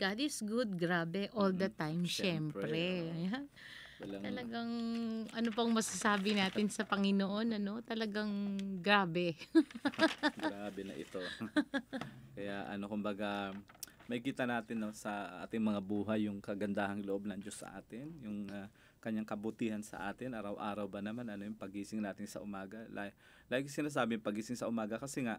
God is good, grabe, all the time, syempre. Ayan. Walang, Talagang, ano pang masasabi natin sa Panginoon, ano? Talagang grabe. Grabe na ito. Kaya ano kumbaga may kita natin no, sa ating mga buhay yung kagandahang loob ng Diyos sa atin, yung ah, kanyang kabutihan sa atin, araw-araw ba naman ano yung pagising natin sa umaga. Like, like sinasabi yung pagising sa umaga kasi nga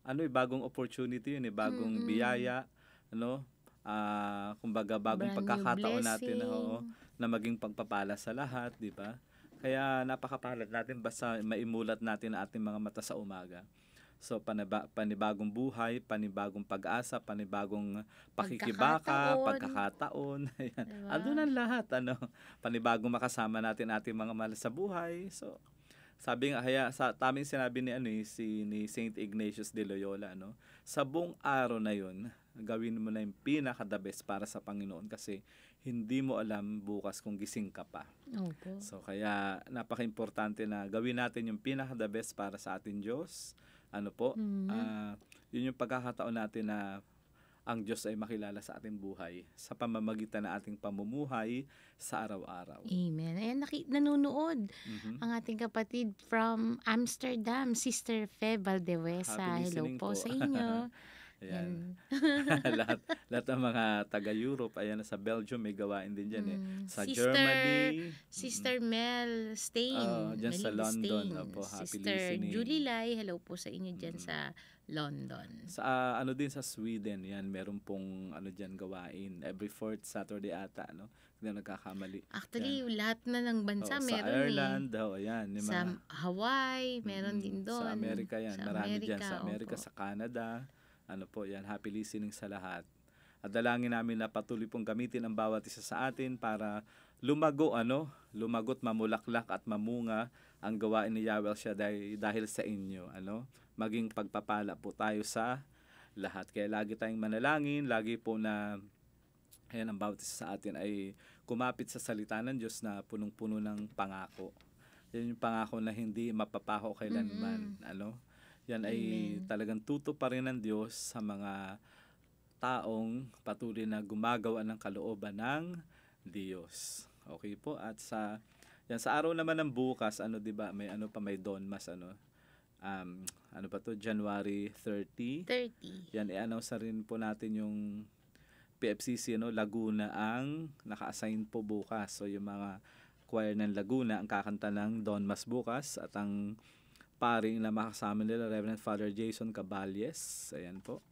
ano eh bagong opportunity yun eh, bagong Mm-mm. biyaya, ano? Ah, kumbaga bagong Brand pagkakataon natin oo, na maging pagpapala sa lahat, di ba? Kaya napakapalad natin basta maimulat natin ang ating mga mata sa umaga. So paniba, panibagong buhay, panibagong pag-asa, panibagong pakikibaka, Pagkakataon. pagkakataon. Ayan. Diba? Ang lahat, ano. Panibagong makasama natin ating mga mahal sa buhay. So sabi nga kaya sa taming sinabi ni ano eh, si ni Saint Ignatius de Loyola ano, sa buong araw na 'yon, gawin mo na yung pinaka the best para sa Panginoon kasi hindi mo alam bukas kung gising ka pa. Opo. So kaya napaka-importante na gawin natin yung pinaka the best para sa ating Diyos. Ano po? Mhm. ah, yun yung pagkakataon natin na ang Diyos ay makilala sa ating buhay sa pamamagitan ng ating pamumuhay sa araw-araw. Amen. Ayan, naki- nanonood Mhm. ang ating kapatid from Amsterdam, Sister Fe Valdewesa. Hello po po. sa inyo. Ayan. Yan. lahat, lahat ng mga taga-Europe, ayan, sa Belgium may gawain din dyan eh. Mm. Sa Sister- Germany. Sister Mel Stain. Oo, dyan sa Melinda London. Stain. Opo, happy Sister listening. Julie Lai, hello po sa inyo dyan Mm. sa London. Sa ah, ano din sa Sweden, yan meron pong ano diyan gawain every fourth Saturday ata, no? Hindi ako nagkakamali. Actually, lahat na ng bansa sa meron Ireland, eh. oh, yan, yung Sa mga Hawaii, meron Mm, din doon. Sa Amerika yan, Sa marami diyan sa Amerika, Amerika, opo. sa Canada. Ano po, yan, happy listening sa lahat. At dalangin namin na patuloy pong gamitin ang bawat isa sa atin para lumago ano, lumagot mamulaklak at mamunga ang gawain ni Yahweh Shaddai dahil sa inyo, ano? Maging pagpapala po tayo sa lahat. Kaya lagi tayong manalangin, lagi po na ayan, ang bawat isa sa atin ay kumapit sa salita ng Diyos na punong-puno ng pangako. Yan yung pangako na hindi mapapaho kailanman. Ano? Yan ay Amen. talagang tuto pa rin ng Diyos sa mga taong patuloy na gumagawa ng kalooban ng Diyos. Okay po? At sa yan sa araw naman ng bukas, ano 'di ba? May ano pa may Don Mas ano. Um, ano pa to? January 30. 30. Yan, i-announce rin po natin yung PFCC, no? Laguna ang naka-assign po bukas. So, yung mga choir ng Laguna ang kakanta ng Don Mas bukas at ang paring na makasama nila, Reverend Father Jason Caballes. Ayan po.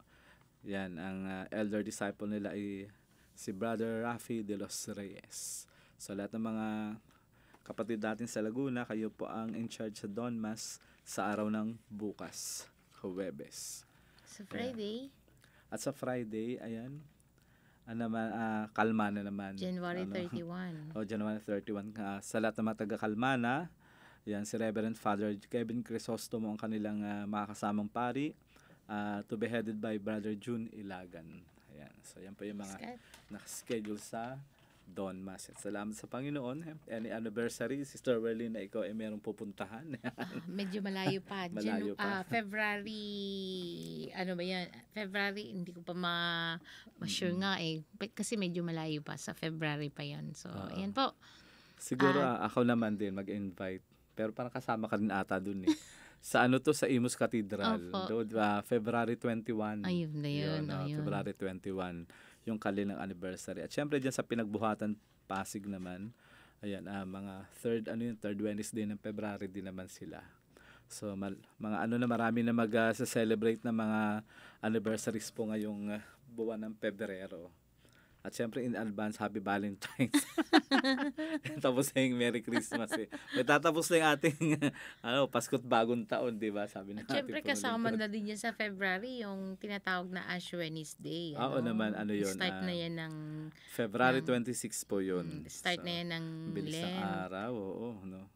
Yan, ang uh, elder disciple nila ay si Brother Rafi de los Reyes. So, lahat ng mga kapatid natin sa Laguna, kayo po ang in charge sa Don Mas sa araw ng bukas, Huwebes. Sa Friday, At sa Friday, ayan, ano naman, ah, kalma na naman. January Ano, 31. O, January 31. ah, sa lahat ng mga taga-Kalmana, yan, si Reverend Father Kevin Crisostomo ang kanilang ah, makakasamang pari ah, to be headed by Brother June Ilagan. Ayan. So, yan po yung mga nakaschedule sa Don Mas. At salamat sa Panginoon. Any anniversary, Sister Werlin, na ikaw ay merong pupuntahan. Ah, medyo malayo pa. Malayo Janu- pa. ah, February, ano ba yan? February, hindi ko pa ma- ma-sure Mm-mm. nga eh. Kasi medyo malayo pa. Sa February pa yan. So, ayan po. Siguro ah, ako naman din mag-invite. Pero parang kasama ka rin ata dun eh. sa ano to, sa Imus Cathedral. Opo. Doon, ah, February 21. Ayun na yun. Yun, ah, ayun. February 21. Yung kanilang anniversary. At syempre dyan sa pinagbuhatan Pasig naman. Ayan, ah, mga third, ano yun, third Wednesday ng February din naman sila. So, mal- mga ano na marami na mag-celebrate na mga anniversaries po ngayong ah, buwan ng Pebrero. At syempre in advance, Happy Valentine's. Tapos na yung Merry Christmas eh. May tatapos na yung ating ano, Pasko't Bagong Taon, di ba? Sabi At na ating syempre kasama na din yan sa February yung tinatawag na Ash Wednesday. Oo naman, ano yun, Start na ah, yan ng February ng- 26 po yun. mm, start So, na yan ng bilis Lent. araw, oo, no.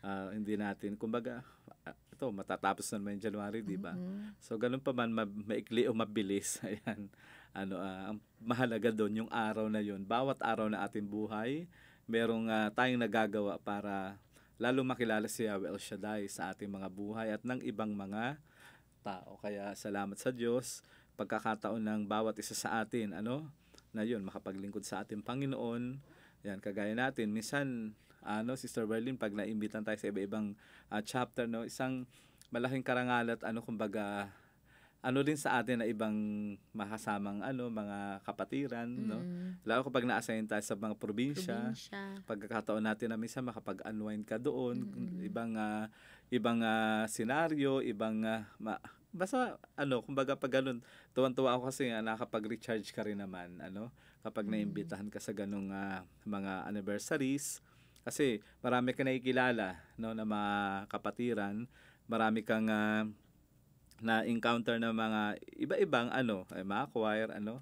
Ah, hindi natin, kumbaga, ah, ito, matatapos na naman yung January, di ba? Mhm. So, ganun pa man, ma- maikli o mabilis, ayan. Ano, ah, ang mahalaga doon, yung araw na yun. Bawat araw na ating buhay, merong ah, tayong nagagawa para lalo makilala si Yahweh El Shaddai sa ating mga buhay at ng ibang mga tao. Kaya salamat sa Diyos, pagkakataon ng bawat isa sa atin, ano, na yun, makapaglingkod sa ating Panginoon. Yan, kagaya natin, minsan, ano, Sister Berlin, pag naimbitan tayo sa iba-ibang ah, chapter, no, isang malaking karangal at ano, kumbaga, ano din sa atin na ibang makasamang ano mga kapatiran no Mm. lalo kapag na-assign tayo sa mga probinsya Probinsya. pagkakataon natin na minsan makapag-unwind ka doon, Mm-mm. ibang ah, ibang ah, senaryo, ibang ah, ma- basta ano, kumbaga pag ganun, tuwan-tuwa ako kasi nga nakapag-recharge ka rin naman, ano, kapag Mm. naimbitahan ka sa ganung ah, mga anniversaries kasi marami ka nakikilala no na mga kapatiran, marami kang ah, na-encounter na mga iba-ibang ano, eh, mga choir, ano,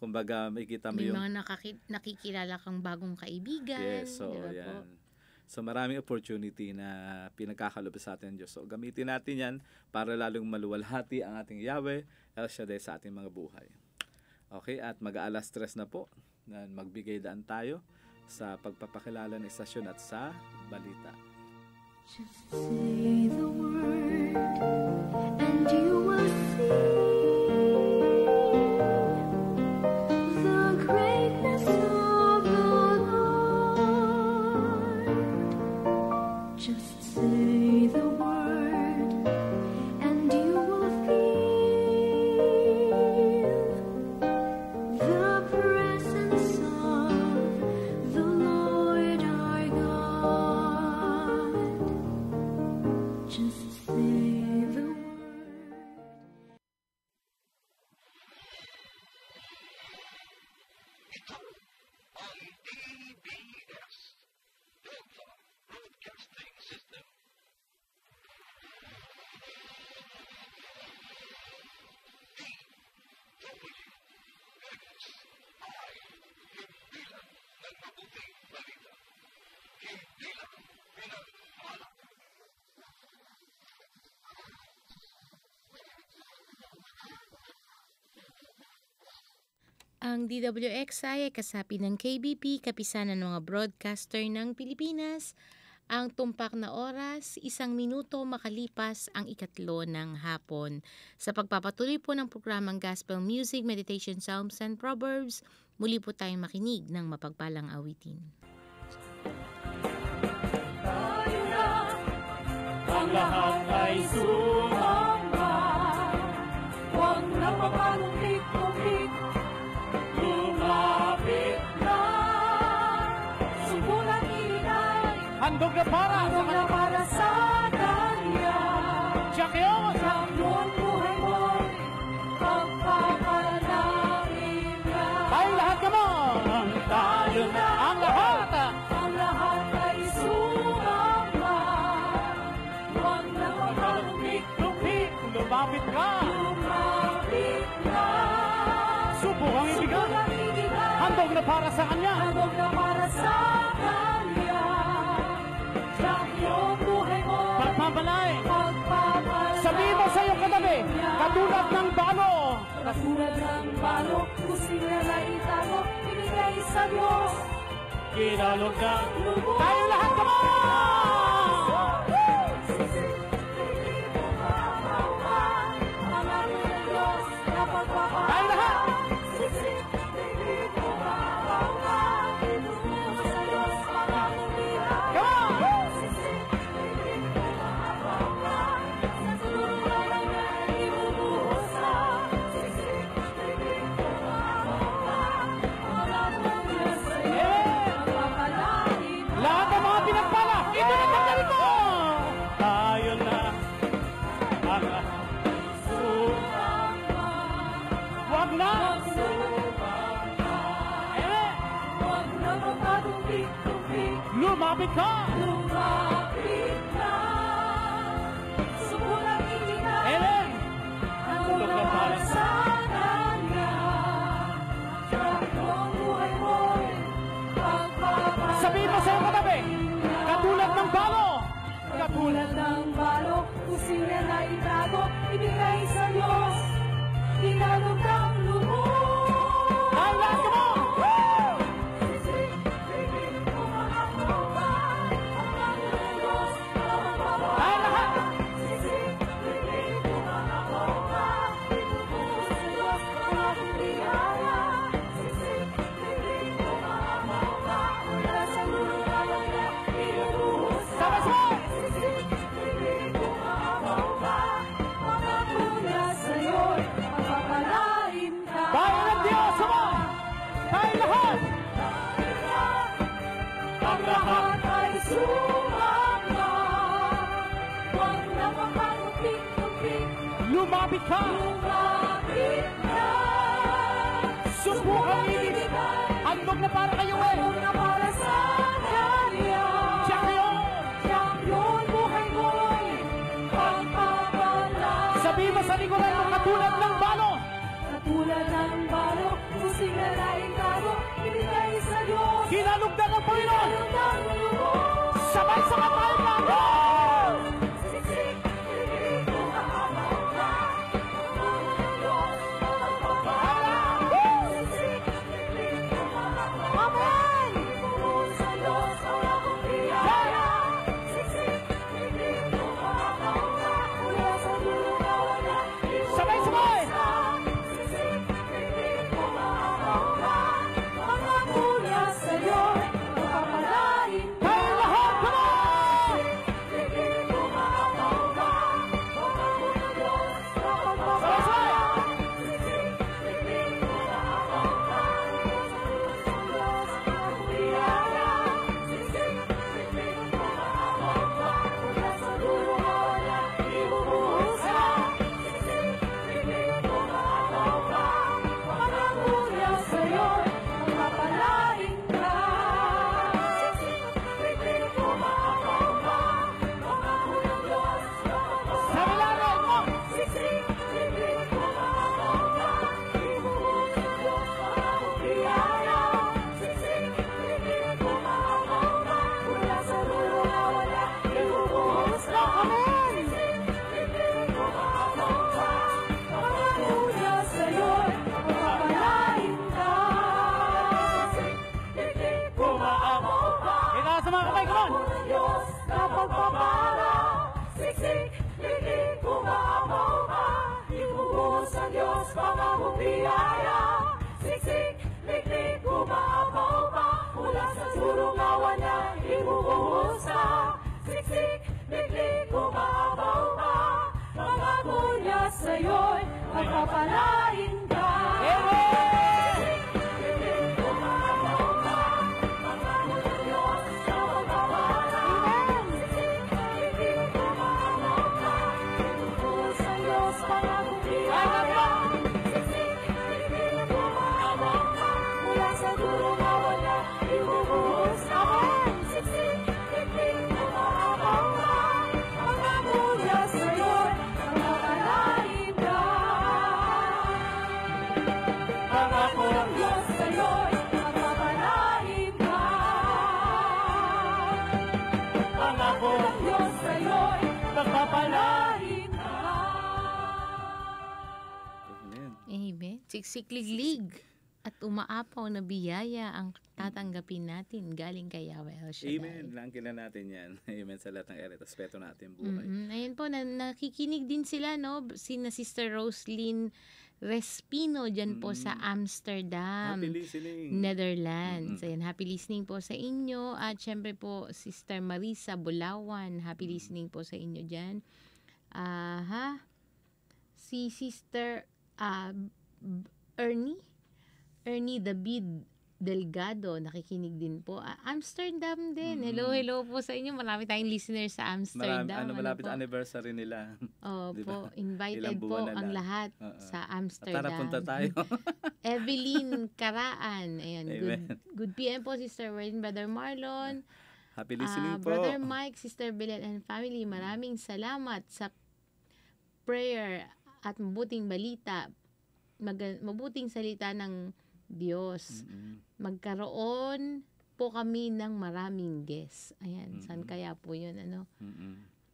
kumbaga makikita mo May yung mga nakaki- nakikilala kang bagong kaibigan. Yes, so di ba po? yan. So maraming opportunity na pinagkakalob sa atin ng Diyos. So gamitin natin yan para lalong maluwalhati ang ating Yahweh, El Shaddai sa ating mga buhay. Okay, at mag-aalas stress na po na magbigay daan tayo sa pagpapakilala ng istasyon at sa balita. Just say the word, Ang DWXI ay kasapi ng KBP, kapisanan ng mga broadcaster ng Pilipinas. Ang tumpak na oras, isang minuto makalipas ang ikatlo ng hapon. Sa pagpapatuloy po ng programang Gospel Music, Meditation, Psalms and Proverbs, muli po tayong makinig ng mapagpalang awitin. ang lahat ay sumamba. Handog na para handog na para sa kanya. Jacquios! Jacquios, buhay mo'y pagpapanalangin na. Tayo lahat ka mo! Tayo na ang lahat! Ang lahat ay sumamba. Huwag na mapalumpik-lumpik, lumapit ka! Lumapit ka! Subukang ibigay! Handog na para sa kanya! Katulad ng balo! Katulad ng balo, kung sila na itago, binigay sa Diyos! Kinalog ng lubos! Tayo lahat ka Katulad ng balo, kung sila na itago, ibigay sa lumapit ka. Subukang ibig. Handog na para kayo eh. Champion. Sabi mo sa likuran mo katulad ng balo. Katulad ng balo, kung sinalaing talo, ibigay sa Diyos. Kinalugdan ng Panginoon. Meron ng lubos. Sabay sa kapal na. Siksik, Amen. Siksikliglig at umaapaw na biyaya ang tatanggapin natin galing kay Yahweh El Shaddai. Amen. Langkin na natin yan. Amen sa lahat ng eret. Aspeto natin buhay. mm Ayun po, na, nakikinig din sila, no? Si na Sister Roslyn Respino dyan po sa Amsterdam. Happy listening. Netherlands. Ayan, happy listening po sa inyo. At syempre po, Sister Marisa Bulawan, happy listening po sa inyo dyan. Aha. Si Sister B- Ernie, Ernie David Delgado, nakikinig din po. Amsterdam din. Hello, hello po sa inyo. Marami tayong listeners sa Amsterdam. Marami, ano, malapit po? anniversary nila. Opo, Di ba? invited po ang lahat Oo. sa At Amsterdam. tara, punta tayo. Evelyn Karaan. Ayan, good, Amen. good PM po, Sister Wayne, Brother Marlon. Happy listening po. Brother Mike, Sister Belen and family, maraming salamat sa prayer at mabuting balita, mag- mabuting salita ng Diyos. Mm-mm. Magkaroon po kami ng maraming guests. Ayan, saan Mm-mm. kaya po yun? Ano?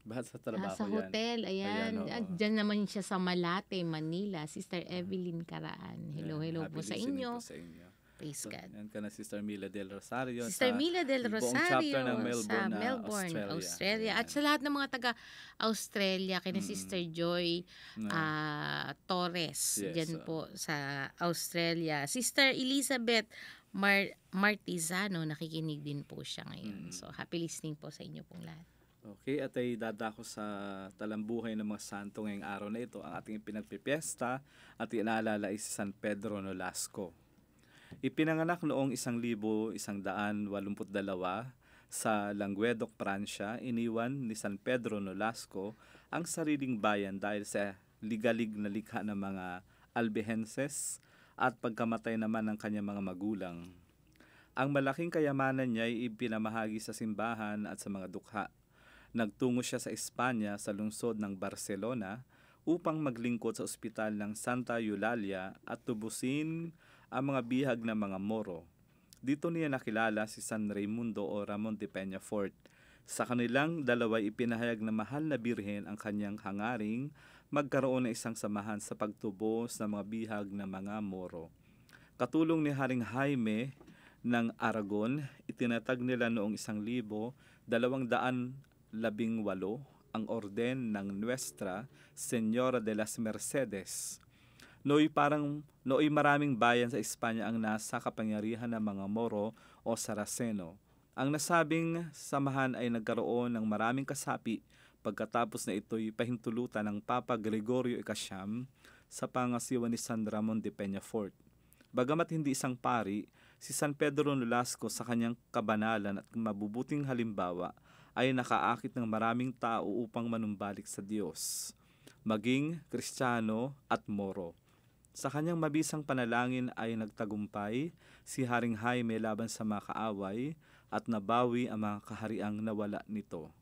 Bahat sa Ah, trabaho sa yan. hotel, ayan. Ayan, oo. Ah, Diyan naman siya sa Malate, Manila. Sister Evelyn Karaan. Hello, hello Happy po sa inyo. po sa inyo. Praise God. Yan ka na Sister Mila Del Rosario. Sister Mila del Rosario chapter ng Melbourne, sa na Melbourne, Australia. Australia. At Ayan. sa lahat ng mga taga Australia, kina Mm. Sister Joy Na- ah, Torres, Yes, dyan oo. po sa Australia. Sister Elizabeth Mar- Martizano, nakikinig din po siya ngayon. Mm. So, happy listening po sa inyo pong lahat. Okay, at ay dadako sa talambuhay ng mga santo ngayong araw na ito. Ang ating pinagpipiesta at inaalala ay si San Pedro Nolasco. Ipinanganak noong 1182 sa Languedoc, Pransya, iniwan ni San Pedro Nolasco ang sariling bayan dahil sa ligalig na likha ng mga Albigenses at pagkamatay naman ng kanyang mga magulang. Ang malaking kayamanan niya ay ipinamahagi sa simbahan at sa mga dukha. Nagtungo siya sa Espanya sa lungsod ng Barcelona upang maglingkod sa ospital ng Santa Eulalia at tubusin ang mga bihag ng mga Moro. Dito niya nakilala si San Raimundo o Ramon de Peñafort. Sa kanilang dalawa ipinahayag na mahal na birhen ang kanyang hangaring magkaroon ng isang samahan sa pagtubos ng mga bihag ng mga Moro. Katulong ni Haring Jaime ng Aragon, itinatag nila noong isang libo, dalawang daan labing walo ang orden ng Nuestra Señora de las Mercedes. Nooy parang nooy maraming bayan sa Espanya ang nasa kapangyarihan ng mga Moro o Saraceno. Ang nasabing samahan ay nagkaroon ng maraming kasapi pagkatapos na ito'y pahintulutan ng Papa Gregorio Ikasyam sa pangasiwa ni San Ramon de Peñafort. Bagamat hindi isang pari, si San Pedro Nolasco sa kanyang kabanalan at mabubuting halimbawa ay nakaakit ng maraming tao upang manumbalik sa Diyos, maging Kristiyano at Moro. Sa kanyang mabisang panalangin ay nagtagumpay si Haring Jaime laban sa mga kaaway at nabawi ang mga kahariang nawala nito.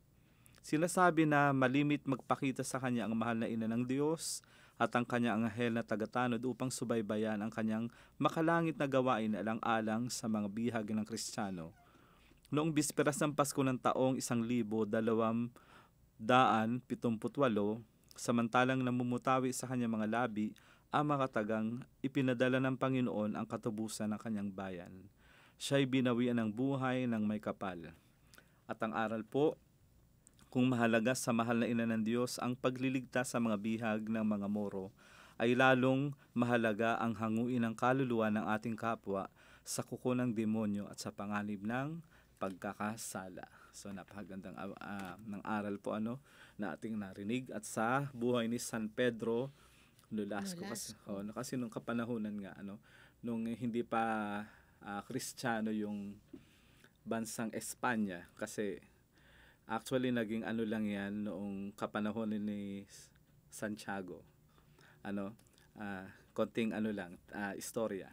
Sinasabi na malimit magpakita sa kanya ang mahal na ina ng Diyos at ang kanyang anghel na tagatanod upang subaybayan ang kanyang makalangit na gawain alang-alang sa mga bihag ng Kristiyano. Noong bisperas ng Pasko ng taong isang libo dalawam daan pitumputwalo, samantalang namumutawi sa kanyang mga labi ang mga tagang ipinadala ng Panginoon ang katubusan ng kanyang bayan. Siya'y binawian ng buhay ng may kapal. At ang aral po, kung mahalaga sa mahal na ina ng Diyos ang pagliligtas sa mga bihag ng mga Moro, ay lalong mahalaga ang hanguin ng kaluluwa ng ating kapwa sa kuko ng demonyo at sa panganib ng pagkakasala. So napakagandang ah, ah, ng aral po ano na ating narinig at sa buhay ni San Pedro Nolasco kasi, Nolasco. oh, no, kasi nung kapanahunan nga ano nung hindi pa Kristiyano yung bansang Espanya kasi actually naging ano lang yan noong kapanahon ni Santiago. Ano ah, konting ano lang ah, istorya.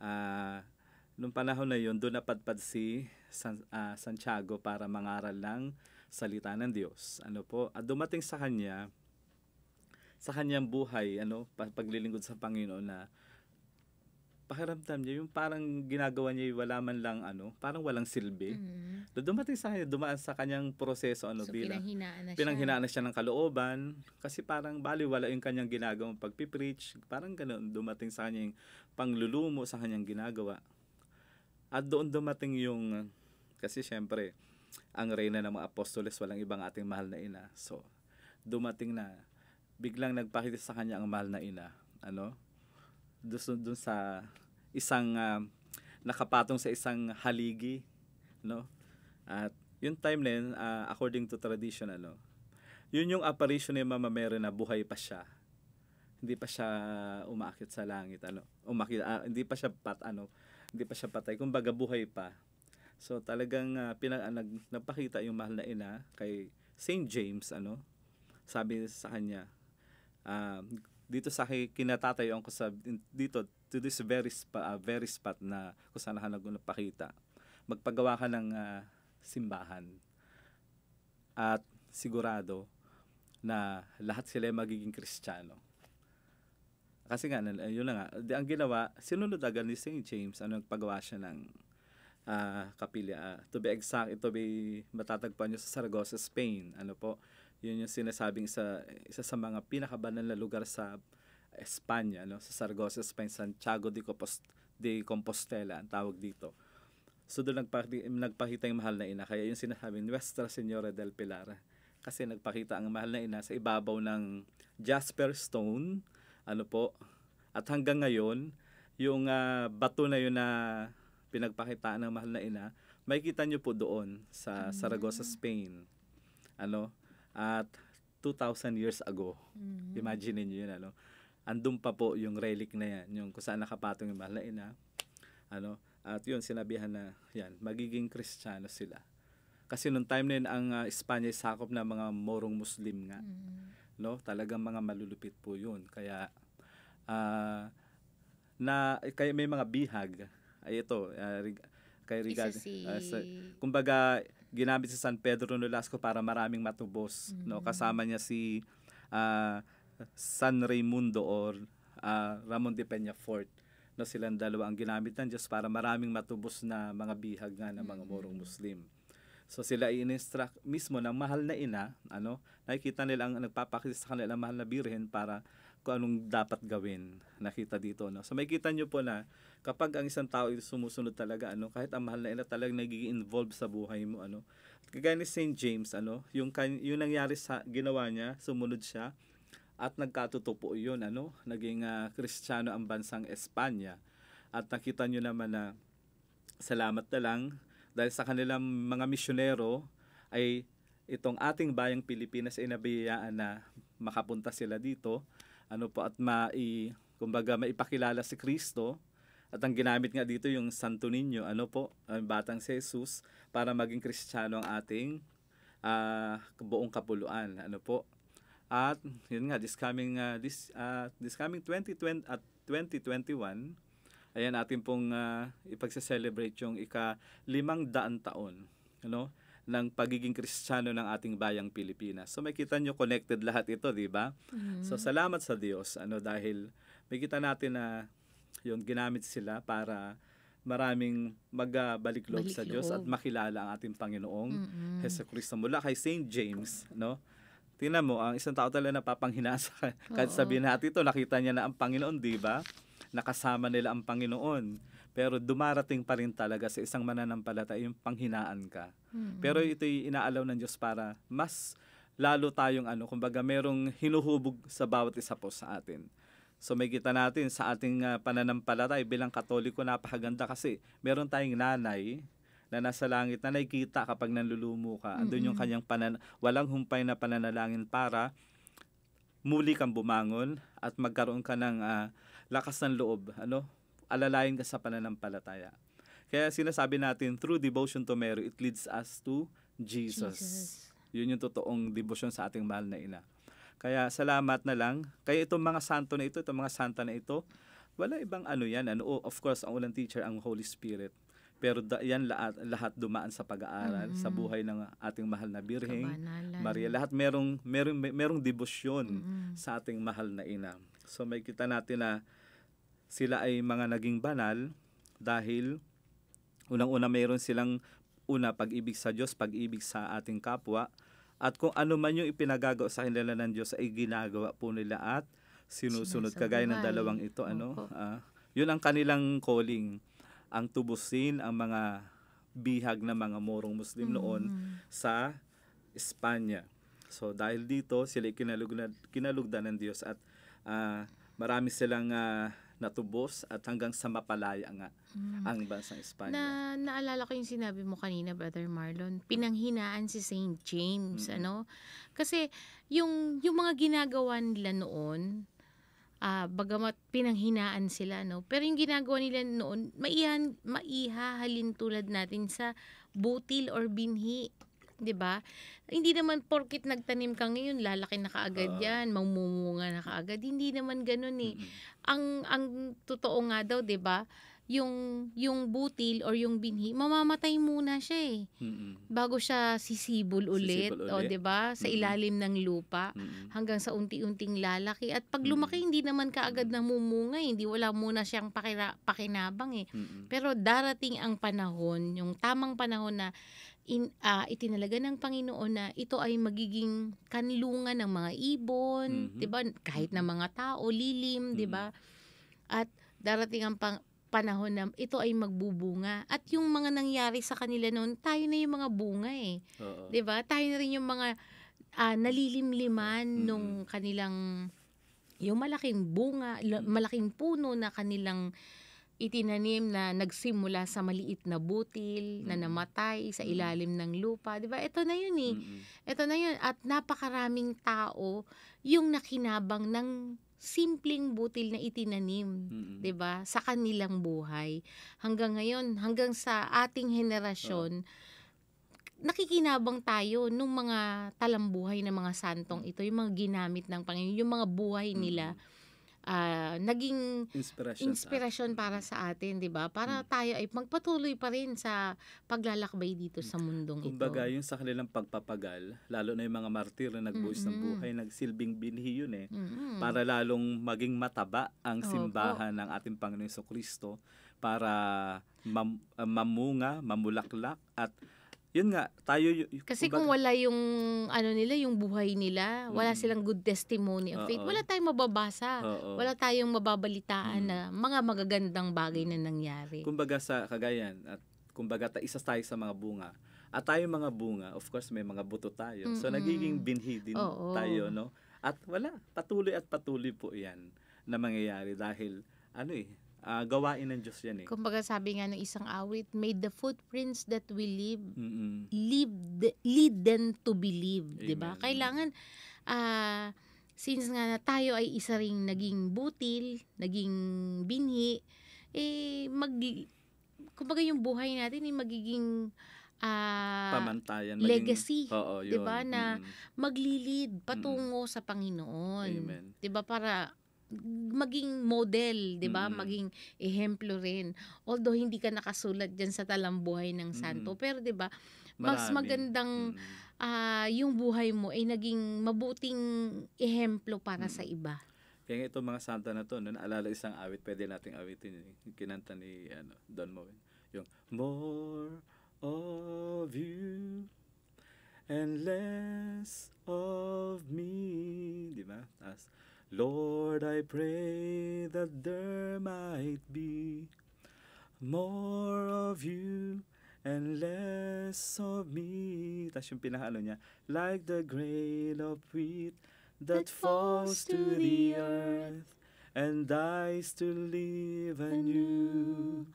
Ah, nung panahon na yun doon napadpad si San, ah, Santiago para mangaral ng salita ng Diyos. Ano po at dumating sa kanya sa kanyang buhay ano pa- paglilingkod sa Panginoon na pakiramdam niya yung parang ginagawa niya wala man lang ano parang walang silbi. Mm. Doon dumating sa kanya, dumaan sa kanyang proseso ano So, bilang pinanghinaan na siya. pinanghinaan na siya ng kalooban. Kasi parang baliwala yung kanyang ginagawang pagpipreach. Parang ganoon dumating sa kanya yung panglulumo sa kanyang ginagawa. At doon dumating yung kasi syempre ang reyna ng mga apostoles walang ibang ating mahal na ina. So dumating na biglang nagpakita sa kanya ang mahal na ina ano doon doon sa isang ah, nakapatong sa isang haligi no at yung time na yun, ah, according to tradition, ano, yun yung apparition ni Mama Mary na buhay pa siya. Hindi pa siya umakit sa langit, ano, umakit, ah, hindi pa siya pat, ano, hindi pa siya patay, kumbaga buhay pa. So talagang ah, pina, ah, nag, nagpakita yung mahal na ina kay St. James, ano, sabi sa kanya, ah, dito sa akin, kinatatayuan ko sa, dito, to this very, spa, ah, very spot na kung saan ka nagpakita magpagawa ka ng ah, simbahan at sigurado na lahat sila ay magiging kristyano. Kasi nga, yun na nga, ang ginawa, sinunod agad ni St. James, ano, nagpagawa siya ng ah, kapilya. Ah, to be exact, ito may matatagpuan nyo sa Saragossa, Spain. Ano po, yun yung sinasabing isa, isa sa mga pinakabanal na lugar sa Espanya, no? sa Saragossa, Spain, Santiago de, Compos- de Compostela, ang tawag dito. So doon nagpakita, nagpakita yung mahal na ina. Kaya yung sinasabi, Nuestra Señora del Pilar. Kasi nagpakita ang mahal na ina sa ibabaw ng jasper stone. Ano po. At hanggang ngayon, yung ah, bato na yun na pinagpakitaan ng mahal na ina, makikita nyo po doon sa Saragossa, Spain. Ano? At 2,000 years ago. Mm. Imagine niyo yun, ano? Andun pa po yung relic na yan, yung kung saan nakapatong yung mahal na ina. Ano? At yun, sinabihan na, yan, magiging kristyano sila. Kasi nung time na yun, ang ah, Espanya ay sakop na mga morong Muslim nga. Mm. no? Talagang mga malulupit po 'yun. Kaya ah, na kaya may mga bihag ay ito ah, rig- kay Rigal si... sa- kumbaga ginamit sa San Pedro Nolasco para maraming matubos no Mm. kasama niya si ah, San Raimundo or ah, Ramon de Peña Fort no silang dalawa ang ginamit ng Diyos para maraming matubos na mga bihag nga ng mga morong Muslim. So sila ay in-instruct mismo ng mahal na ina, ano, nakikita nila ang nagpapakita sa kanila mahal na birhen para kung anong dapat gawin. Nakita dito, no. So makikita niyo po na kapag ang isang tao ay sumusunod talaga, ano, kahit ang mahal na ina talagang nagiging involved sa buhay mo, ano. Kagaya ni St. James, ano, yung, yung nangyari sa ginawa niya, sumunod siya, at nagkatotoo yun, ano, naging ah, Kristiyano ang bansang Espanya. At nakita nyo naman na salamat na lang dahil sa kanilang mga misyonero ay itong ating bayang Pilipinas ay nabiyayaan na makapunta sila dito ano po at mai kumbaga maipakilala si Kristo. At ang ginamit nga dito yung Santo Niño ano po ang batang si Jesus para maging Kristiyano ang ating ah, buong kapuluan ano po. At yun nga this coming ah, this ah, this coming 2020 at 2021 ayan natin pong uh, ipagse-celebrate yung ika limang daan taon ano ng pagiging kristyano ng ating bayang Pilipinas. So makita nyo connected lahat ito, di ba? Mm. So salamat sa Diyos ano dahil makita natin na yung ginamit sila para maraming magbalik loob sa Diyos at makilala ang ating Panginoong Mm-mm. Heso Kristo mula kay St. James, no? Tingnan mo, ang isang tao talaga napapanghinaan sa kahit Oo. sabihin natin ito, nakita niya na ang Panginoon, di ba? Nakasama nila ang Panginoon. Pero dumarating pa rin talaga sa isang mananampalataya yung panghinaan ka. Mm-mm. Pero ito'y inaalaw ng Diyos para mas lalo tayong ano, kumbaga merong hinuhubog sa bawat isa po sa atin. So may kita natin sa ating ah, pananampalataya bilang Katoliko napakaganda kasi meron tayong nanay na nasa langit na nakikita kapag nanlulumo ka. Andun yung Mm-mm. kanyang panan walang humpay na pananalangin para muli kang bumangon at magkaroon ka ng ah, lakas ng loob, ano? Alalayan ka sa pananampalataya. Kaya sinasabi natin, through devotion to Mary, it leads us to Jesus. Jesus. Yun yung totoong devotion sa ating mahal na ina. Kaya salamat na lang. Kaya itong mga santo na ito, itong mga santa na ito, wala ibang ano yan. Ano, oh, of course, ang unang teacher, ang Holy Spirit. Pero da, yan lahat, lahat dumaan sa pag-aaral, sa Mm. buhay ng ating mahal na Birheng. Maria. Lahat merong, merong, merong debosyon Mm-mm. sa ating mahal na ina. So may kita natin na sila ay mga naging banal dahil unang-una mayroon silang una pag-ibig sa Diyos, pag-ibig sa ating kapwa at kung ano man yung ipinagagawa sa kanila ng Diyos ay ginagawa po nila at sinusunod kagaya ng dalawang ito ano Opo. ah, yun ang kanilang calling ang tubusin ang mga bihag na mga morong Muslim noon Mm. sa Espanya. So dahil dito sila kinalugdan, kinalugdan ng Diyos at ah, marami silang ah, natubos at hanggang sa mapalaya nga Mm. ang bansang Espanya. Na naalala ko yung sinabi mo kanina, Brother Marlon, pinanghinaan si St. James, Mm-mm. ano? Kasi yung yung mga ginagawa nila noon, ah bagamat pinanghinaan sila, no? Pero yung ginagawa nila noon, maihan, maihahalin tulad natin sa butil or binhi. 'Di ba? Hindi naman porkit nagtanim ka ngayon, lalaki na kaagad Oo. 'yan, mamumunga na kaagad. Hindi naman ganoon eh Mm-mm. ang ang totoo nga daw 'di ba yung yung butil or yung binhi mamamatay muna siya eh Mm-mm. bago siya sisibol ulit, Sisibol o ulit. 'di ba sa Mm-mm. ilalim ng lupa Mm-mm. hanggang sa unti-unting lalaki at pag lumaki hindi naman kaagad namumunga eh. hindi wala muna siyang pakira, pakinabang eh Mm-mm. pero darating ang panahon yung tamang panahon na in, ah, itinalaga ng Panginoon na ito ay magiging kanlungan ng mga ibon, Mhm. 'di ba? Kahit na mga tao, lilim, 'di ba? At darating ang pang- panahon na ito ay magbubunga. At yung mga nangyari sa kanila noon, tayo na yung mga bunga eh. 'Di ba? Tayo na rin yung mga ah, nalilimliman Mhm. nung kanilang yung malaking bunga, la- malaking puno na kanilang itinanim na nagsimula sa maliit na butil na Mhm. namatay sa ilalim ng lupa, 'di ba? Ito na 'yun eh. Mm-mm. Ito na 'yun at napakaraming tao yung nakinabang ng simpleng butil na itinanim. Mm-mm. 'di ba sa kanilang buhay hanggang ngayon hanggang sa ating henerasyon nakikinabang tayo nung mga talambuhay ng mga santong ito, yung mga ginamit ng Panginoon, yung mga buhay nila, ah, naging Inspirasyon. inspirasyon para sa atin, 'di ba? Para tayo ay magpatuloy pa rin sa paglalakbay dito sa mundong ito. Kumbaga, yung sa kanilang pagpapagal, lalo na yung mga martir na nagbuhos ng Mm-mm. buhay, nagsilbing binhi yun eh. Mm-mm. Para lalong maging mataba ang simbahan ng ating Panginoon Kristo para mam- uh, mamunga, mamulaklak at yun nga, tayo y- Kasi kumbaga- kung wala yung ano nila, yung buhay nila, wala Mm. silang good testimony of faith, Oo. wala tayong mababasa. Oo. Wala tayong mababalitaan Mm. na mga magagandang bagay na nangyari. kumbaga sa kagayan at kumbaga ta isa tayo sa mga bunga. At tayo mga bunga, of course may mga buto tayo. So Mm-mm. nagiging binhi din Oo. tayo, no? At wala, patuloy at patuloy po 'yan na mangyayari dahil ano eh, ah, gawain ng Diyos 'yan eh. Kumbaga sabi nga ng isang awit, made the footprints that we leave Mm-mm. lead, lead them to believe, 'di ba? Kailangan ah since nga na tayo ay isa ring naging butil, naging binhi, eh mag kumbaga yung buhay natin ay magiging ah Pamantayan. maging- legacy, 'di ba, na Mm. maglilid patungo sa Panginoon. 'Di ba para maging model, 'di ba? Mm. Maging ehemplo rin. Although hindi ka nakasulat diyan sa talambuhay ng santo, Mm. pero 'di ba? Mas Marami. magandang Mm. ah, yung buhay mo ay naging mabuting ehemplo para sa Mm. iba. Kaya nga itong mga santa na to, no, naalala isang awit, pwede nating awitin. eh. Yung Kinanta ni ano, Don Moen. Yung, More of you and less of me. Di ba? Tapos, Lord, I pray that there might be more of you and less of me. Tapos yung pinakaano niya, like the grain of wheat that falls to the earth and dies to live anew.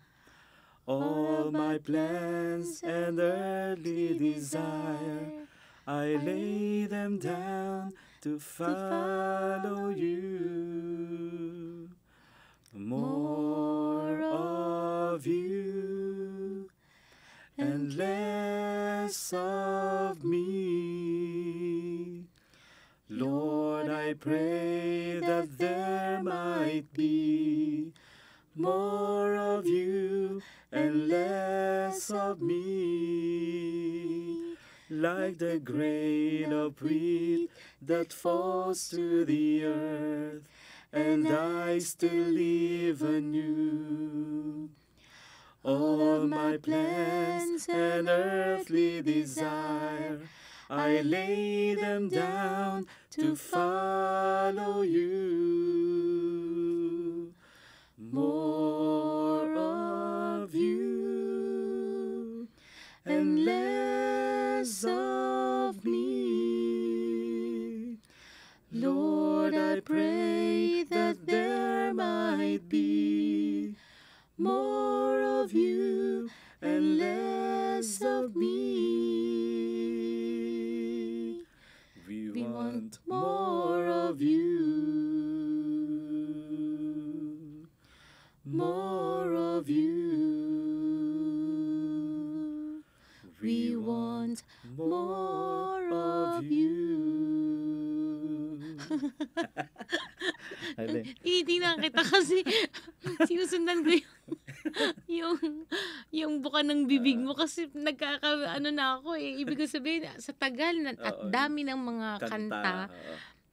All my plans and earthly desire, I lay them down to follow you. More of you and less of me. Lord, I pray that there might be more of you and less of me. Like the grain of wheat that falls to the earth and dies to live anew. All of my plans and earthly desire, I lay them down to follow you. More of you and less of pray that there might be more of you and less of me. We, We want want more of you. More of you. We want more of you. Eh. Tinitingnan kita kasi sinusundan ko yung yung yung buka ng bibig mo kasi nagkaka ano na ako eh ibig sabihin sa tagal na, at dami ng mga kanta,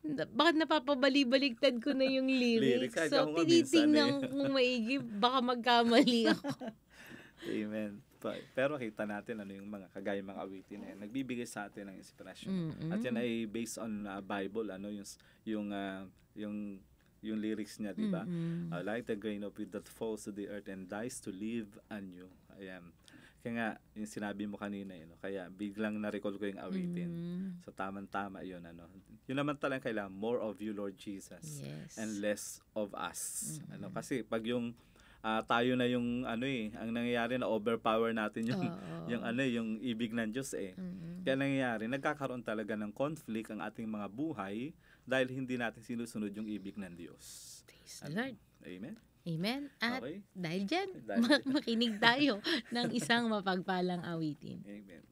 na- bakit napapabali-baligtad ko na yung lyrics, Lyrics, so tinitingnan eh. kung maigi baka magkamali ako Amen. Pero kita natin ano yung mga kagaya mga awitin yan. Nagbibigay sa atin ng inspirasyon. Mm-mm. At yan ay based on uh, Bible, ano yung yung uh, yung yung lyrics niya, di ba? Mm-mm. Uh, like the grain of wheat that falls to the earth and dies to live anew. Ayan. Kaya nga, yung sinabi mo kanina, yun, no? kaya biglang na-recall ko yung awitin. Mm. So, tamang-tama yun. Ano? Yun naman talaga kailangan, more of you, Lord Jesus yes and less of us. Ano kasi pag yung ah, tayo na yung ano eh, ang nangyayari na overpower natin yung Oo. yung ano eh, yung ibig ng Diyos eh. Mm-mm. Kaya nangyayari, nagkakaroon talaga ng conflict ang ating mga buhay dahil hindi natin sinusunod yung ibig ng Diyos. praise the Lord Amen. Amen at Okay. dahil dyan Dahil dyan. makinig tayo ng isang mapagpalang awitin Amen.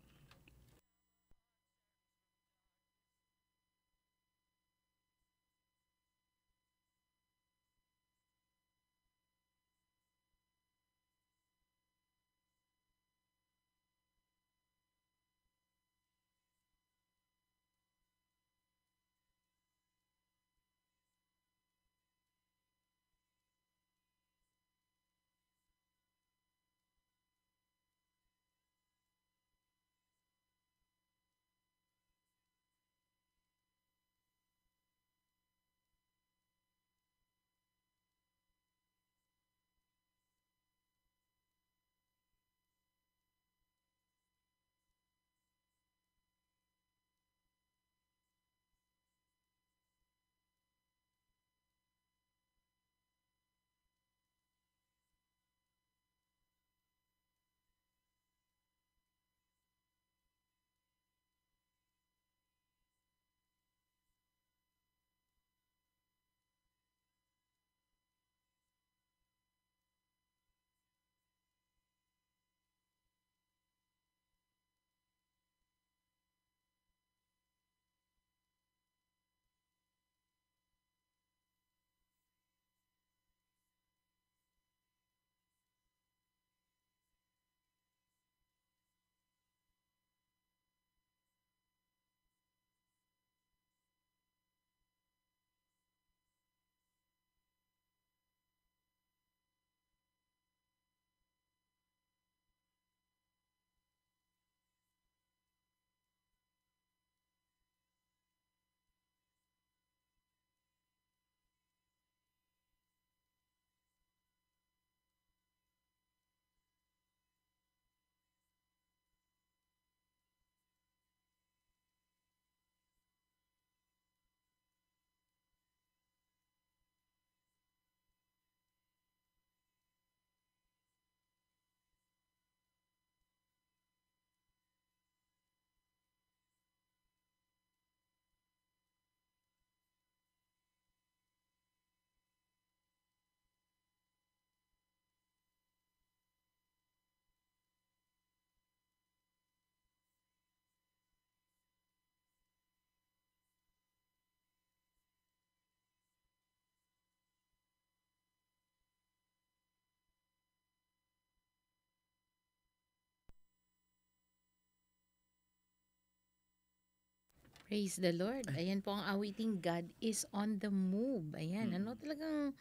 Praise the Lord. Ayan po ang awiting God is on the move. Ayan, Mm. ano talagang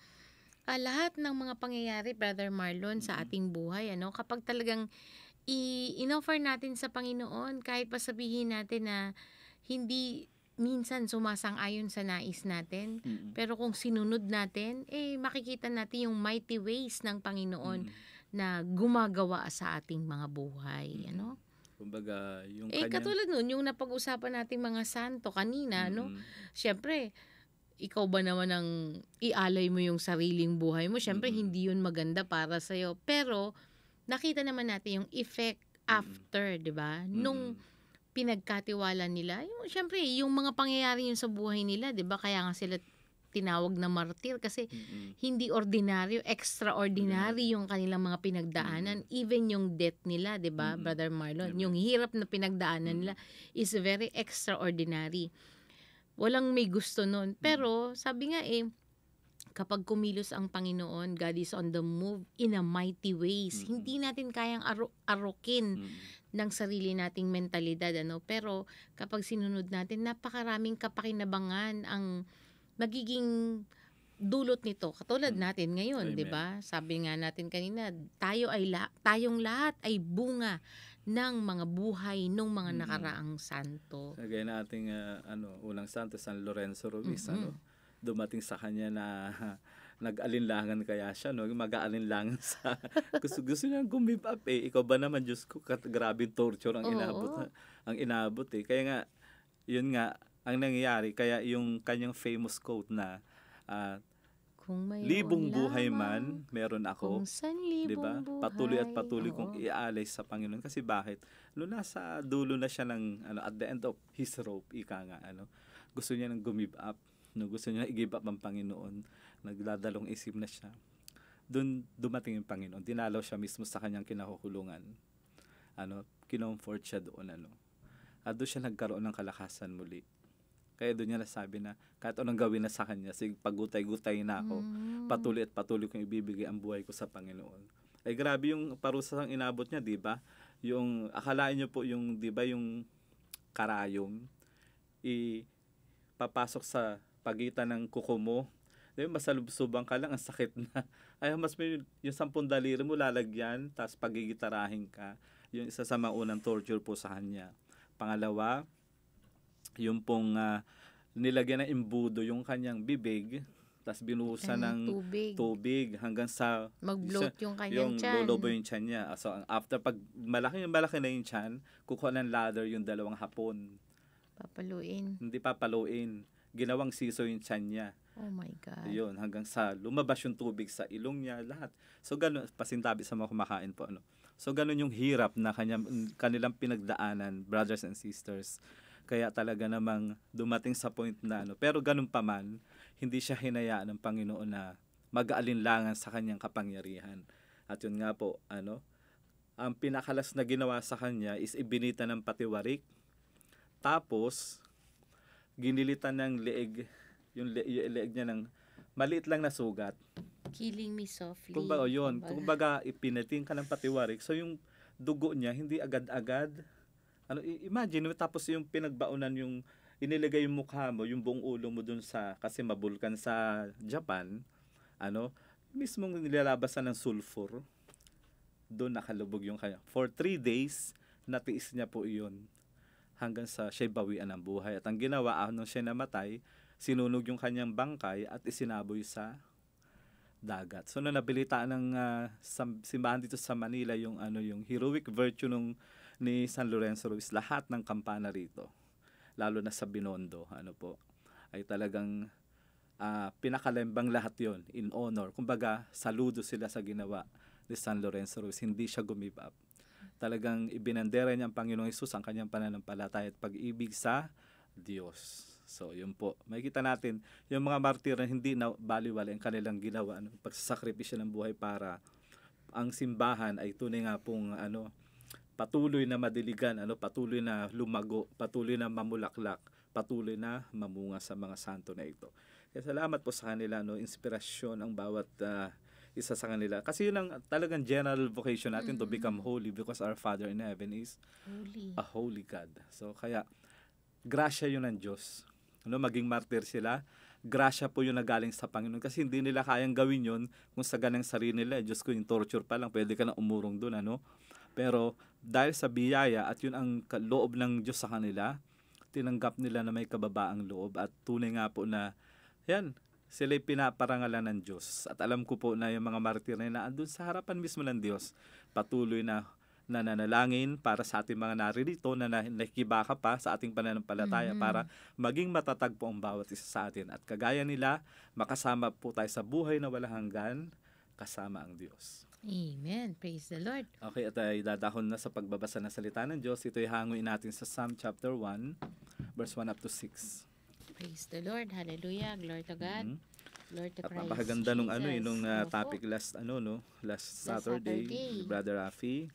ah, lahat ng mga pangyayari, Brother Marlon, sa Mm. ating buhay, ano, kapag talagang i- in-offer natin sa Panginoon, kahit pa sabihin natin na hindi minsan sumasang-ayon sa nais natin, Mm. pero kung sinunod natin, eh makikita natin yung mighty ways ng Panginoon Mm. na gumagawa sa ating mga buhay, Mm. ano? Kumbaga, yung Eh kanyang... katulad nun, yung napag-usapan nating mga santo kanina, no? Mm. Siyempre, ikaw ba naman ang ialay mo yung sariling buhay mo? Siyempre, Mm. hindi yun maganda para sa'yo. Pero, nakita naman natin yung effect after, di ba? Nung pinagkatiwala nila, yung, siyempre, yung mga pangyayari yun sa buhay nila, di ba? Kaya nga sila tinawag na martir kasi Mm-mm. hindi ordinaryo, extraordinary yung kanilang mga pinagdaanan. Even yung death nila, di ba, Mm-mm. Brother Marlon? Yung hirap na pinagdaanan Mm. nila is very extraordinary. Walang may gusto nun. Pero, sabi nga eh, kapag kumilos ang Panginoon, God is on the move in a mighty ways. Mm. Hindi natin kayang aro- arukin Mm. ng sarili nating mentalidad ano pero kapag sinunod natin napakaraming kapakinabangan ang magiging dulot nito katulad Mm. natin ngayon. 'di ba sabi nga natin kanina tayo ay la- tayong lahat ay bunga ng mga buhay ng mga Mm. nakaraang santo Kagaya na ating ah, ano, unang santo, San Lorenzo Ruiz, Mhm. ano, dumating sa kanya na nag-alinlangan kaya siya, no? Mag-aalinlangan sa... gusto, gusto niya gumib up eh. Ikaw ba naman, Diyos ko, kat, grabe torture ang Oo. inabot. Ang inabot eh. Kaya nga, yun nga, ang nangyayari, kaya yung kanyang famous quote na, ah, kung mayroon libong buhay man, meron ako. kung Di libong ba? buhay Patuloy at patuloy kong Oo. iaalay sa Panginoon. Kasi bakit? No, nasa dulo na siya ng, ano, at the end of his rope, ika nga, ano, gusto niya nang gumive up. No, gusto niya i-give up ang Panginoon. Nagdadalong isip na siya. Doon dumating yung Panginoon. Dinalaw siya mismo sa kanyang kinakukulungan. Ano, kinomfort siya doon, ano. At doon siya nagkaroon ng kalakasan muli. Kaya doon niya nasabi na kahit anong gawin na sa kanya, sige, pagutay-gutay na ako, Mm. patuloy at patuloy kong ibibigay ang buhay ko sa Panginoon. Ay grabe yung parusa ang inabot niya, 'di ba? Yung akalain niyo po yung 'di ba yung karayom i papasok sa pagitan ng kuko mo. Di ba, masalubsuban ka lang, ang sakit na. Ay, mas may, yung sampung daliri mo lalagyan, tapos pagigitarahin ka. Yung isa sa mga unang torture po sa kanya. Pangalawa, yung pong ah, nilagyan ng imbudo yung kanyang bibig, tapos binuhusan ng tubig. tubig hanggang sa Mag-bloat yung kanyang yung tiyan. lolobo yung tiyan niya. So, ang after pag malaki malaki na yung tiyan, kukuha ng ladder yung dalawang hapon. Papaluin. Hindi papaluin. Ginawang siso yung tiyan niya. Oh my God. Yun, hanggang sa lumabas yung tubig sa ilong niya, lahat. So, ganun, pasintabi sa mga kumakain po. Ano. So, ganun yung hirap na kanya, kanilang pinagdaanan, brothers and sisters. Kaya talaga namang dumating sa point na ano. Pero ganun pa man, hindi siya hinayaan ng Panginoon na mag-aalinlangan sa kanyang kapangyarihan. At yun nga po, ano, ang pinakalas na ginawa sa kanya is ibinita ng patiwarik. Tapos, ginilitan ng leeg, yung, le- yung leeg niya ng maliit lang na sugat. Killing me softly. Kumbaga, yun. Kumbaga. Kumbaga, ipinating ka ng patiwarik. So, yung dugo niya, hindi agad-agad. Ano, imagine, tapos yung pinagbaunan yung, inilagay yung mukha mo, yung buong ulo mo dun sa, kasi mabulkan sa Japan, ano, mismong nilalabasan ng sulfur, doon nakalubog yung kanya. For three days, natiis niya po iyon hanggang sa siya bawian ng buhay. At ang ginawa, nung siya namatay, sinunog yung kanyang bangkay at isinaboy sa dagat. So nung nabilitaan ng sam- simbahan dito sa Manila yung ano yung heroic virtue nung ni San Lorenzo Ruiz, lahat ng kampana rito, lalo na sa Binondo, ano po, ay talagang ah, pinakalembang lahat yon in honor. Kumbaga, saludo sila sa ginawa ni San Lorenzo Ruiz. Hindi siya gumive up. Talagang ibinandera niya ang Panginoong Isus ang kanyang pananampalataya at pag-ibig sa Diyos. So, yun po. Makikita natin, yung mga martir na hindi na baliwala ang kanilang ginawa, ano, pagsasakripisyo ng buhay para ang simbahan ay tunay nga pong ano, patuloy na madiligan, ano, patuloy na lumago, patuloy na mamulaklak, patuloy na mamunga sa mga santo na ito. Kaya salamat po sa kanila, no, inspirasyon ang bawat ah, isa sa kanila. Kasi yun ang talagang general vocation natin to become holy because our Father in heaven is Holy. a holy God. So kaya grasya yun ng Diyos. Ano, maging martir sila, grasya po yun na galing sa Panginoon. Kasi hindi nila kayang gawin yun kung sa ganang sarili nila. Diyos ko, yung torture pa lang, pwede ka na umurong doon. Ano? Pero dahil sa biyaya at yun ang loob ng Diyos sa kanila, tinanggap nila na may kababaang loob at tunay nga po na, yan, sila pinaparangalan ng Diyos. At alam ko po na yung mga martir na yun andun sa harapan mismo ng Diyos, patuloy na nananalangin para sa ating mga naririto na na- nakikibaka pa sa ating pananampalataya Mhm. para maging matatag po ang bawat isa sa atin. At kagaya nila, makasama po tayo sa buhay na walang hanggan, kasama ang Diyos. Amen. Praise the Lord. Okay, at ay dadahon na sa pagbabasa ng salita ng Diyos. Ito'y hanguin natin sa Psalm chapter 1, verse 1 up to 6. Praise the Lord. Hallelujah. Glory to God. Mhm. Glory to At Christ. napakaganda nung ano, eh, nung uh, topic last ano no, last Last Saturday, Saturday. Brother Rafi.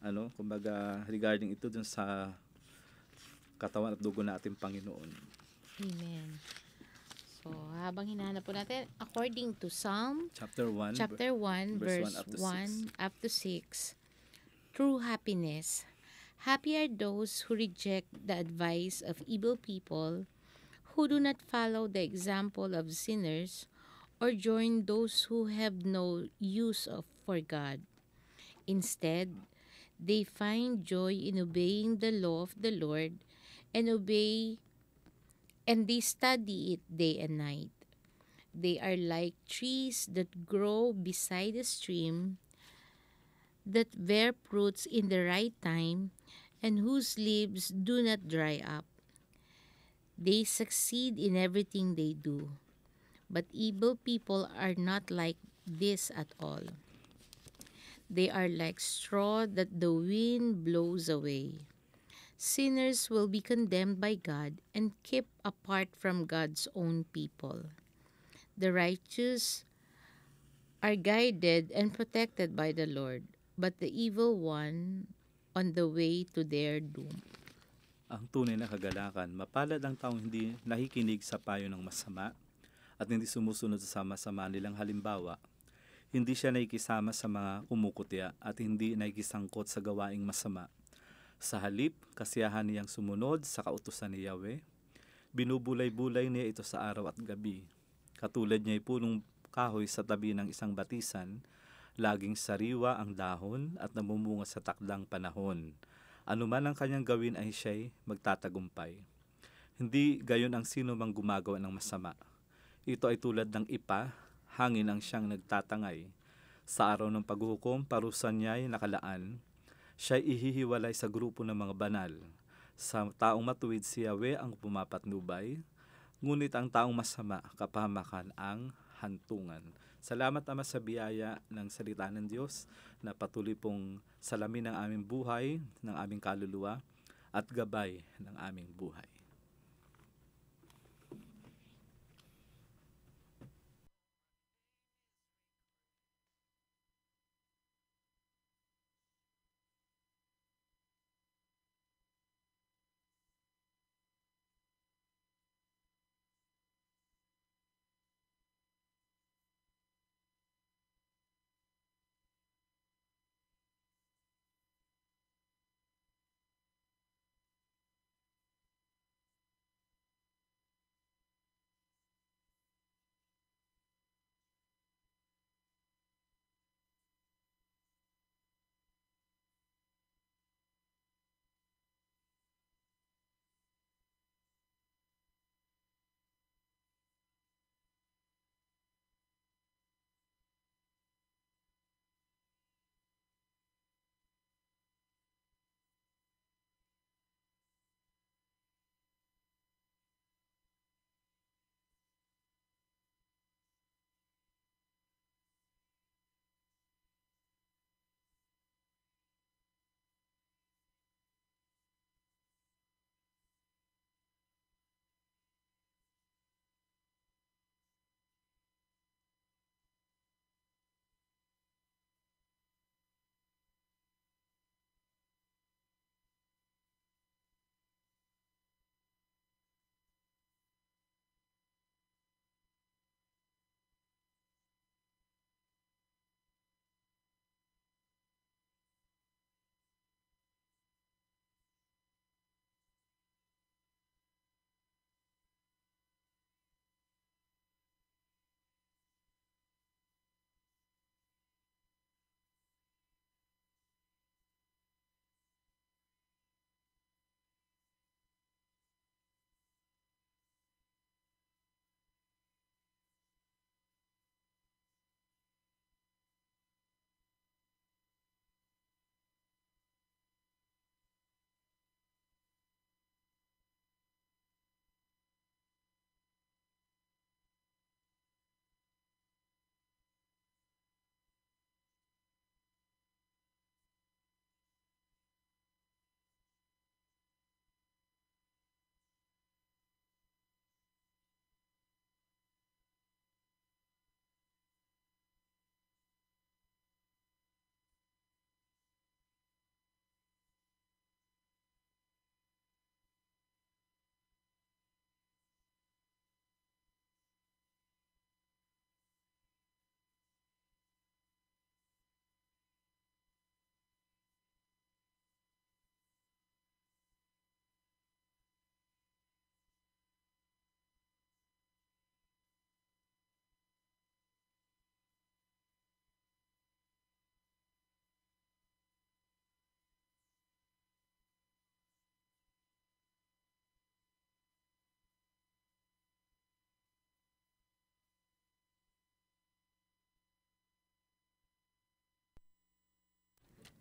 Ano, kumbaga regarding ito dun sa katawan at dugo na ating Panginoon. Amen. So, habang hinahanap po natin, according to Psalm Chapter 1. chapter 1, verse verse 1 1 up to up to 6, true happiness. Happy are those who reject the advice of evil people, who do not follow the example of sinners, or join those who have no use of for God. Instead, they find joy in obeying the law of the Lord and obey and they study it day and night. They are like trees that grow beside a stream, that bear fruits in the right time, and whose leaves do not dry up. They succeed in everything they do. But evil people are not like this at all. They are like straw that the wind blows away. Sinners will be condemned by God and kept apart from God's own people. The righteous are guided and protected by the Lord, but the evil one on the way to their doom. Ang tunay na kagalakan, mapalad ang taong hindi nakikinig sa payo ng masama at hindi sumusunod sa masama nilang halimbawa. Hindi siya nakikisama sa mga kumukutya at hindi nakikisangkot sa gawaing masama. Sa halip, kasiyahan niyang sumunod sa kautusan ni Yahweh. Binubulay-bulay niya ito sa araw at gabi. Katulad niya ay punong kahoy sa tabi ng isang batisan, laging sariwa ang dahon at namumunga sa takdang panahon. Ano man ang kanyang gawin ay siya'y magtatagumpay. Hindi gayon ang sino mang gumagawa ng masama. Ito ay tulad ng ipa, hangin ang siyang nagtatangay. Sa araw ng paghukom, parusan niya ay nakalaan. Siya ihihiwalay sa grupo ng mga banal. Sa taong matuwid si Yahweh ang pumapatnubay, ngunit ang taong masama, kapahamakan ang hantungan. Salamat Ama sa biyaya ng salita ng Diyos na patuloy pong salamin ng aming buhay, ng aming kaluluwa, at gabay ng aming buhay.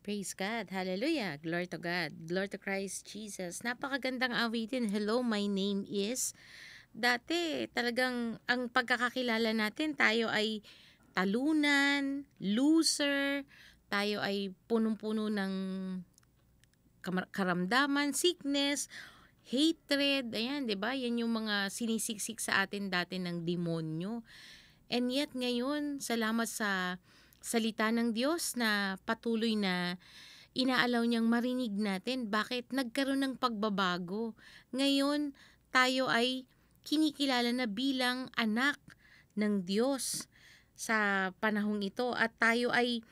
Praise God. Hallelujah. Glory to God. Glory to Christ Jesus. Napakagandang awitin. Hello, my name is. Dati, talagang ang pagkakakilala natin, tayo ay talunan, loser, tayo ay punong-puno ng karamdaman, sickness, hatred, ayan, 'di ba? Yan yung mga sinisiksik sa atin dati ng demonyo. And yet ngayon, salamat sa salita ng Diyos na patuloy na inaalaw niyang marinig natin. Bakit? Nagkaroon ng pagbabago. Ngayon, tayo ay kinikilala na bilang anak ng Diyos sa panahong ito. At tayo ay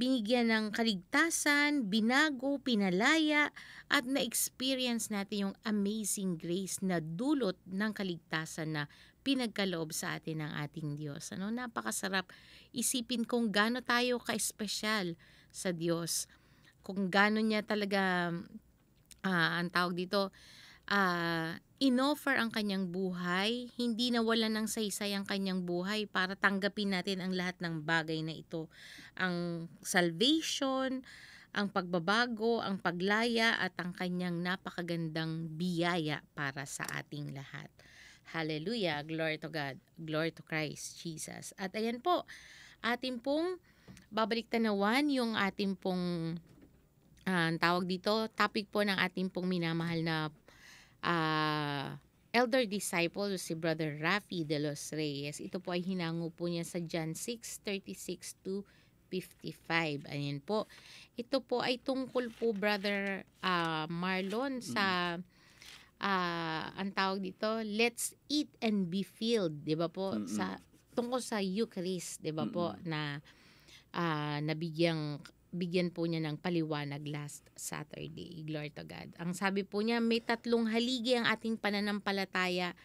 binigyan ng kaligtasan, binago, pinalaya at na-experience natin yung amazing grace na dulot ng kaligtasan na pinagkaloob sa atin ng ating Diyos. Ano, napakasarap isipin kung gaano tayo ka-espesyal sa Diyos. Kung gaano niya talaga, ah, ang tawag dito, ah, inoffer ang kanyang buhay, hindi nawala ng saysay ang kanyang buhay para tanggapin natin ang lahat ng bagay na ito. Ang salvation, ang pagbabago, ang paglaya at ang kanyang napakagandang biyaya para sa ating lahat. Hallelujah. Glory to God. Glory to Christ Jesus. At ayan po, atin pong babalik tanawan yung ating pong ang tawag dito, topic po ng ating pong minamahal na ah, elder disciple si Brother Rafi de los Reyes. Ito po ay hinango po niya sa John 6:36 to 55. Ayan po. Ito po ay tungkol po Brother ah, Marlon sa ah, ang tawag dito, let's eat and be filled, 'di ba po? Mm-mm. Sa tungkol sa Eucharist, 'di ba po, na ah, nabigyan bigyan po niya ng paliwanag last Saturday. Glory to God. Ang sabi po niya, may tatlong haligi ang ating pananampalataya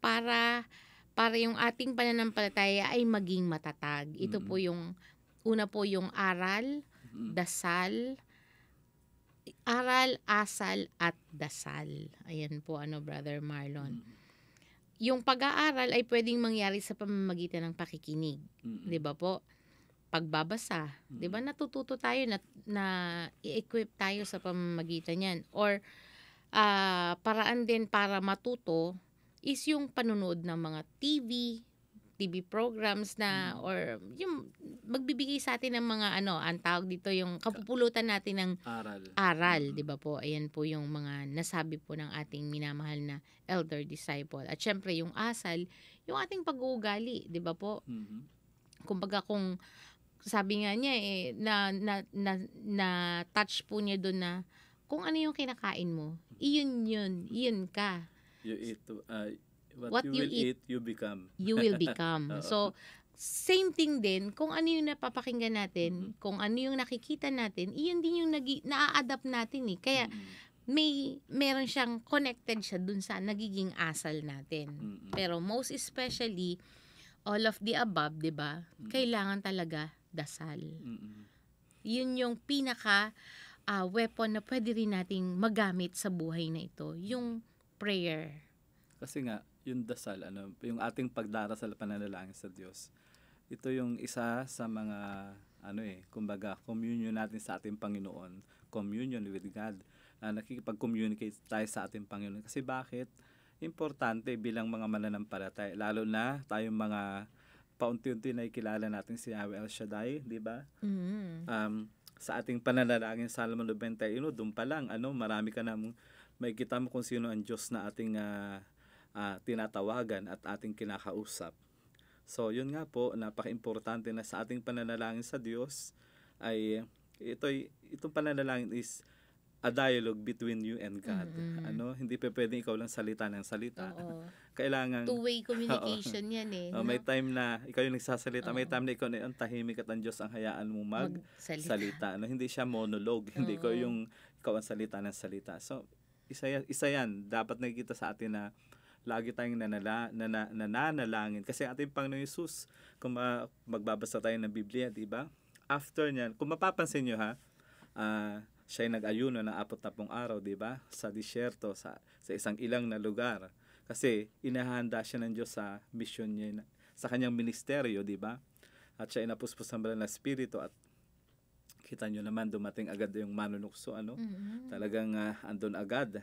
para para yung ating pananampalataya ay maging matatag. Ito po yung una po yung aral, Mm. dasal, aral, asal at dasal. Ayan po ano brother Marlon. Yung pag-aaral ay pwedeng mangyari sa pamamagitan ng pakikinig, Mm-mm. 'di ba po? Pagbabasa, 'di ba? Natututo tayo na, na i-equip tayo sa pamamagitan niyan or ah, paraan din para matuto is yung panunood ng mga TV, TV programs na or yung magbibigay sa atin ng mga ano, ang tawag dito yung kapupulutan natin ng Aral. aral, 'di ba po? Ayan po yung mga nasabi po ng ating minamahal na elder disciple. At syempre yung asal, yung ating pag-uugali, 'di ba po? Mhm. Kumbaga kung sabi nga niya eh na na na, na touch po niya doon na kung ano yung kinakain mo, iyon yun, iyon ka. You eat, uh, what, What you, you will eat, eat, you become. You will become. So same thing din, kung ano yung napapakinggan natin, kung ano yung nakikita natin, iyon din yung nagi, na-adapt natin eh. Kaya Mm-mm. may meron siyang connected siya dun sa nagiging asal natin. Mm-mm. Pero most especially all of the above, 'di ba? Kailangan talaga dasal. Mm-mm. Yun yung pinaka ah, weapon na pwede rin nating magamit sa buhay na ito, yung prayer. Kasi nga, yung dasal, ano, yung ating pagdarasal pananalangin sa Diyos, ito yung isa sa mga, ano eh, kumbaga, communion natin sa ating Panginoon, communion with God, na nakikipag-communicate tayo sa ating Panginoon. Kasi bakit? Importante bilang mga mananampalataya, lalo na tayong mga paunti-unti na ikilala natin si Yahweh El Shaddai, di ba? Mm. um, sa ating pananalangin sa Salmo 91, doon pa lang, ano, marami ka nang makikita mo kung sino ang Diyos na ating ah, ah, tinatawagan at ating kinakausap. So, yun nga po, napaka-importante na sa ating pananalangin sa Diyos ay ito itong pananalangin is a dialogue between you and God. Mm-mm. Ano, hindi pa pwedeng ikaw lang salita ng salita. Oo. Kailangan Two-way communication yan eh. oh, no? may time na ikaw yung nagsasalita, may Oo. time na ikaw na ang tahimik at ang Diyos ang hayaan mo mag Magsalita. salita. Ano, hindi siya monologue. Hindi ko Oo. yung ikaw ang salita ng salita. So, isa isa yan. Dapat nakikita sa atin na lagi tayong nanala, nana, nananalangin. Kasi ating Panginoon Yesus, kung ma- magbabasa tayo ng Biblia, di ba? After niyan, kung mapapansin nyo ha, ah, siya ay nag-ayuno ng apat na pong araw, di ba? Sa disyerto, sa, sa isang ilang na lugar. Kasi inahanda siya ng Diyos sa mission niya, sa kanyang ministeryo, di ba? At siya ay napuspos ng spirito at Kita nyo naman, dumating agad yung manunukso, ano? Mm-mm. Talagang ah, andun agad.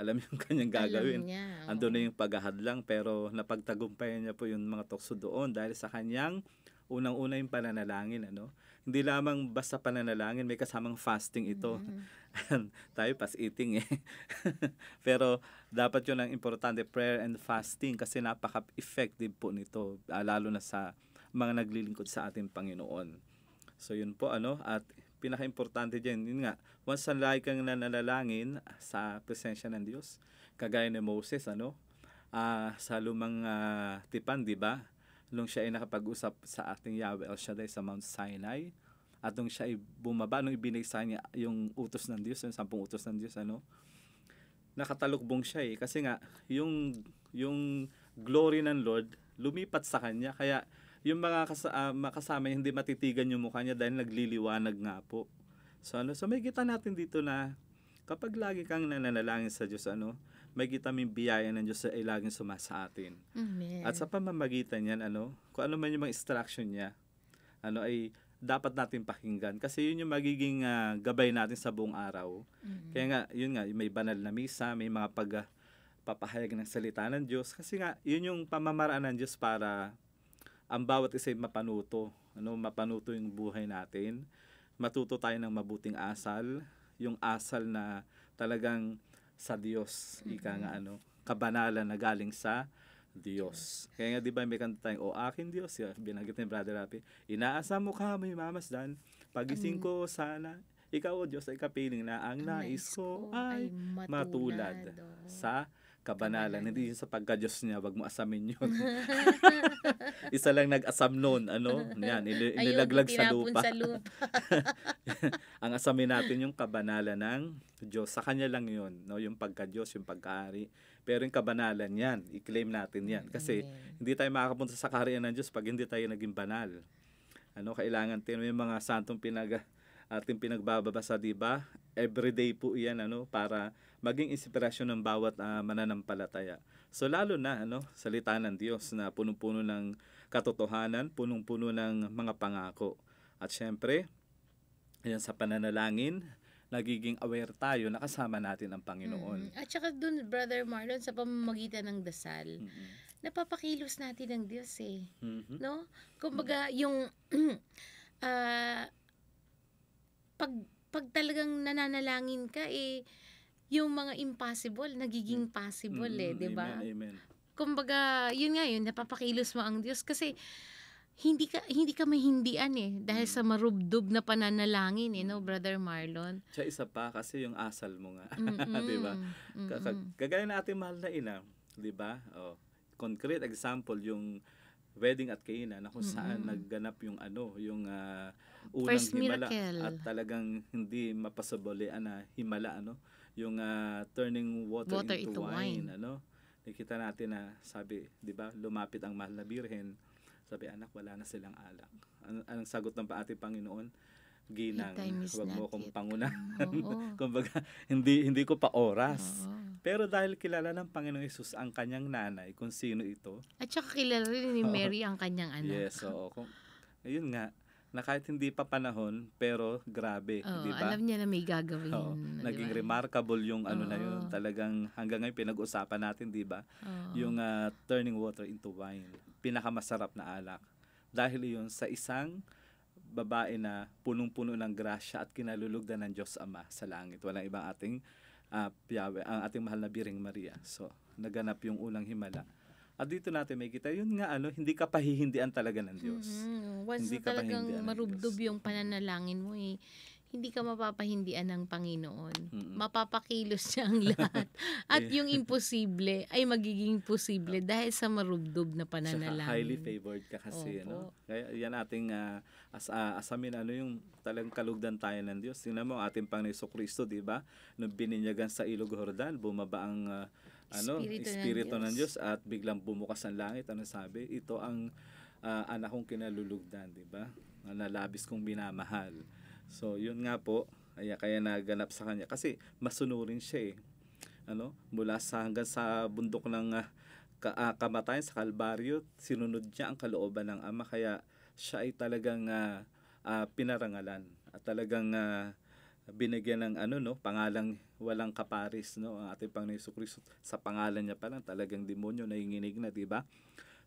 Alam yung kanyang gagawin. Alam niya. oo. Andun na yung paghahadlang pero napagtagumpayan niya po yung mga tukso doon dahil sa kanyang unang-una yung pananalangin. Ano? Hindi lamang basta pananalangin, may kasamang fasting ito. Mm. Tayo pas eating eh. pero dapat yun ang importante, prayer and fasting kasi napaka-effective po nito, ah, lalo na sa mga naglilingkod sa ating Panginoon. So yun po ano at pinaka-importante diyan yun nga once na lagi kang nananalangin sa presensya ng Diyos kagaya ni Moses ano ah, sa lumang ah, tipan di ba? Nung siya ay nakapag-usap sa ating Yahweh El Shaddai sa Mount Sinai at nung siya ay bumaba nung ibinigay sa niya yung utos ng Diyos yung sampung utos ng Diyos ano nakatalukbong siya eh. Kasi nga yung yung glory ng Lord lumipat sa kanya. Kaya yung mga kas- ah, makasama hindi matitigan yung mukha niya dahil nagliliwanag nga po. So ano, so may kita natin dito na kapag lagi kang nananalangin sa Diyos ano, may kita may biyaya ng Diyos ay laging sumasa atin. Amen. At sa pamamagitan niyan ano, kung ano man yung mga instruction niya, ano ay dapat natin pakinggan kasi yun yung magiging ah, gabay natin sa buong araw. Mm. Kaya nga, yun nga, may banal na misa, may mga pag ah, papahayag ng salita ng Diyos. Kasi nga, yun yung pamamaraan ng Diyos para ang bawat isa ay mapanuto. Ano, mapanuto yung buhay natin. Matuto tayo ng mabuting asal. Yung asal na talagang sa Diyos. Ika nga, ano, kabanalan na galing sa Diyos. Kaya nga, di ba, may kanta tayong, O akin Diyos, yeah, binanggit ni Brother Rapi, inaasa mo ka, may mamasdan, pagising ko sana, ikaw o Diyos ay kapiling na ang nais ko ay matulad oh. sa kabanalan. Hindi yun sa pagka-Diyos niya, wag mo asamin yun. Isa lang nag-asam noon, ano? Yan, Ayun, inilaglag sa tinapon lupa. sa lupa. ang asamin natin yung kabanalan ng Diyos. Sa Kanya lang yun, no? yung pagka-Diyos, yung pagkaari. Pero yung kabanalan yan, i-claim natin yan. Kasi Amen. hindi tayo makakapunta sa kaharian ng Diyos pag hindi tayo naging banal. Ano, kailangan tin yung mga santong pinag ating pinagbabasa, di ba? Everyday po 'yan ano para maging inspirasyon ng bawat ah, mananampalataya. So lalo na ano, salita ng Diyos na punong-puno ng katotohanan, punong-puno ng mga pangako. At syempre, ayan sa pananalangin, nagiging aware tayo na kasama natin ang Panginoon. Mm. At saka dun, Brother Marlon, sa pamamagitan ng dasal, Mhm. napapakilos natin ng Diyos eh. Mhm. No? Kumbaga, yung ah, pag pag talagang nananalangin ka eh yung mga impossible nagiging possible eh, Mhm. 'di ba? Amen, amen. Kumbaga, yun nga yun, napapakilos mo ang Diyos kasi hindi ka hindi ka mahindian eh dahil Mm. sa marubdob na pananalangin eh, no, Brother Marlon. Siya isa pa kasi yung asal mo nga. Mm-mm. Di ba? Kagaya na ating mahal na ina, di ba? Oh, concrete example yung wedding at Cana na kung saan Mm-mm. nagganap yung ano, yung ah, unang First himala miracle. at talagang hindi mapasabolian na himala ano, yung ah, turning water, Water into, into wine, wine. ano. Nakita natin na sabi, di ba, lumapit ang mahal na birhen, sabi anak wala na silang alak. Ano, anong sagot ng ating Panginoon? Ginang, wag mo akong pangunahan. Kumbaga, hindi hindi ko pa oras. Oo. Pero dahil kilala ng Panginoong Yesus ang kanyang nanay, kung sino ito. At saka kilala rin ni. Mary ang kanyang anak. Yes, oo. Kung, ayun nga, na kahit hindi pa panahon, pero grabe, Oo, di ba? alam niya na may gagawin. Di naging ba? remarkable yung ano na yun. Talagang hanggang ngayon pinag-usapan natin, di ba? Oo. Yung ah, turning water into wine. Pinakamasarap na alak. Dahil yun sa isang babae na punong-puno ng grasya at kinalulugdan ng Diyos Ama sa langit. Walang ibang ating ah, Yahweh, ang ating mahal na Biring Maria. So, naganap yung unang himala. At dito natin may kita, yun nga ano, hindi ka pahihindian talaga ng Diyos. Mhm. Once Hindi ka talagang marubdob yung pananalangin mo eh, hindi ka mapapahindian ng Panginoon. Mm-mm. Mapapakilos niya ang lahat. At Eh. yung imposible ay magiging posible dahil sa marubdob na pananalangin. highly favored ka kasi, Opo. ano? Kaya yan ating ah, as, ah, asamin, ano yung talagang kalugdan tayo ng Diyos. Tingnan mo, ating Panginoon Kristo, di ba? Nung bininyagan sa Ilog Jordan, bumaba ang ah, ano, Espiritu ng Espiritu ng, Diyos. Diyos at biglang bumukas ang langit. Ano sabi? Ito ang ah, anak kong kinalulugdan, di ba? Na nalabis kong minamahal. So, yun nga po, kaya, kaya naganap sa kanya. Kasi masunurin siya eh. Ano? Mula sa hanggang sa bundok ng ah, ka, ah, kamatayan sa Kalbaryo, sinunod niya ang kalooban ng Ama kaya siya ay talagang ah, ah, pinarangalan. At talagang ah, binigyan ng ano no, pangalang walang kaparis no, ang ating Panginoon Hesus Kristo. Sa pangalan niya pa lang talagang demonyo nanginginig na, 'di ba?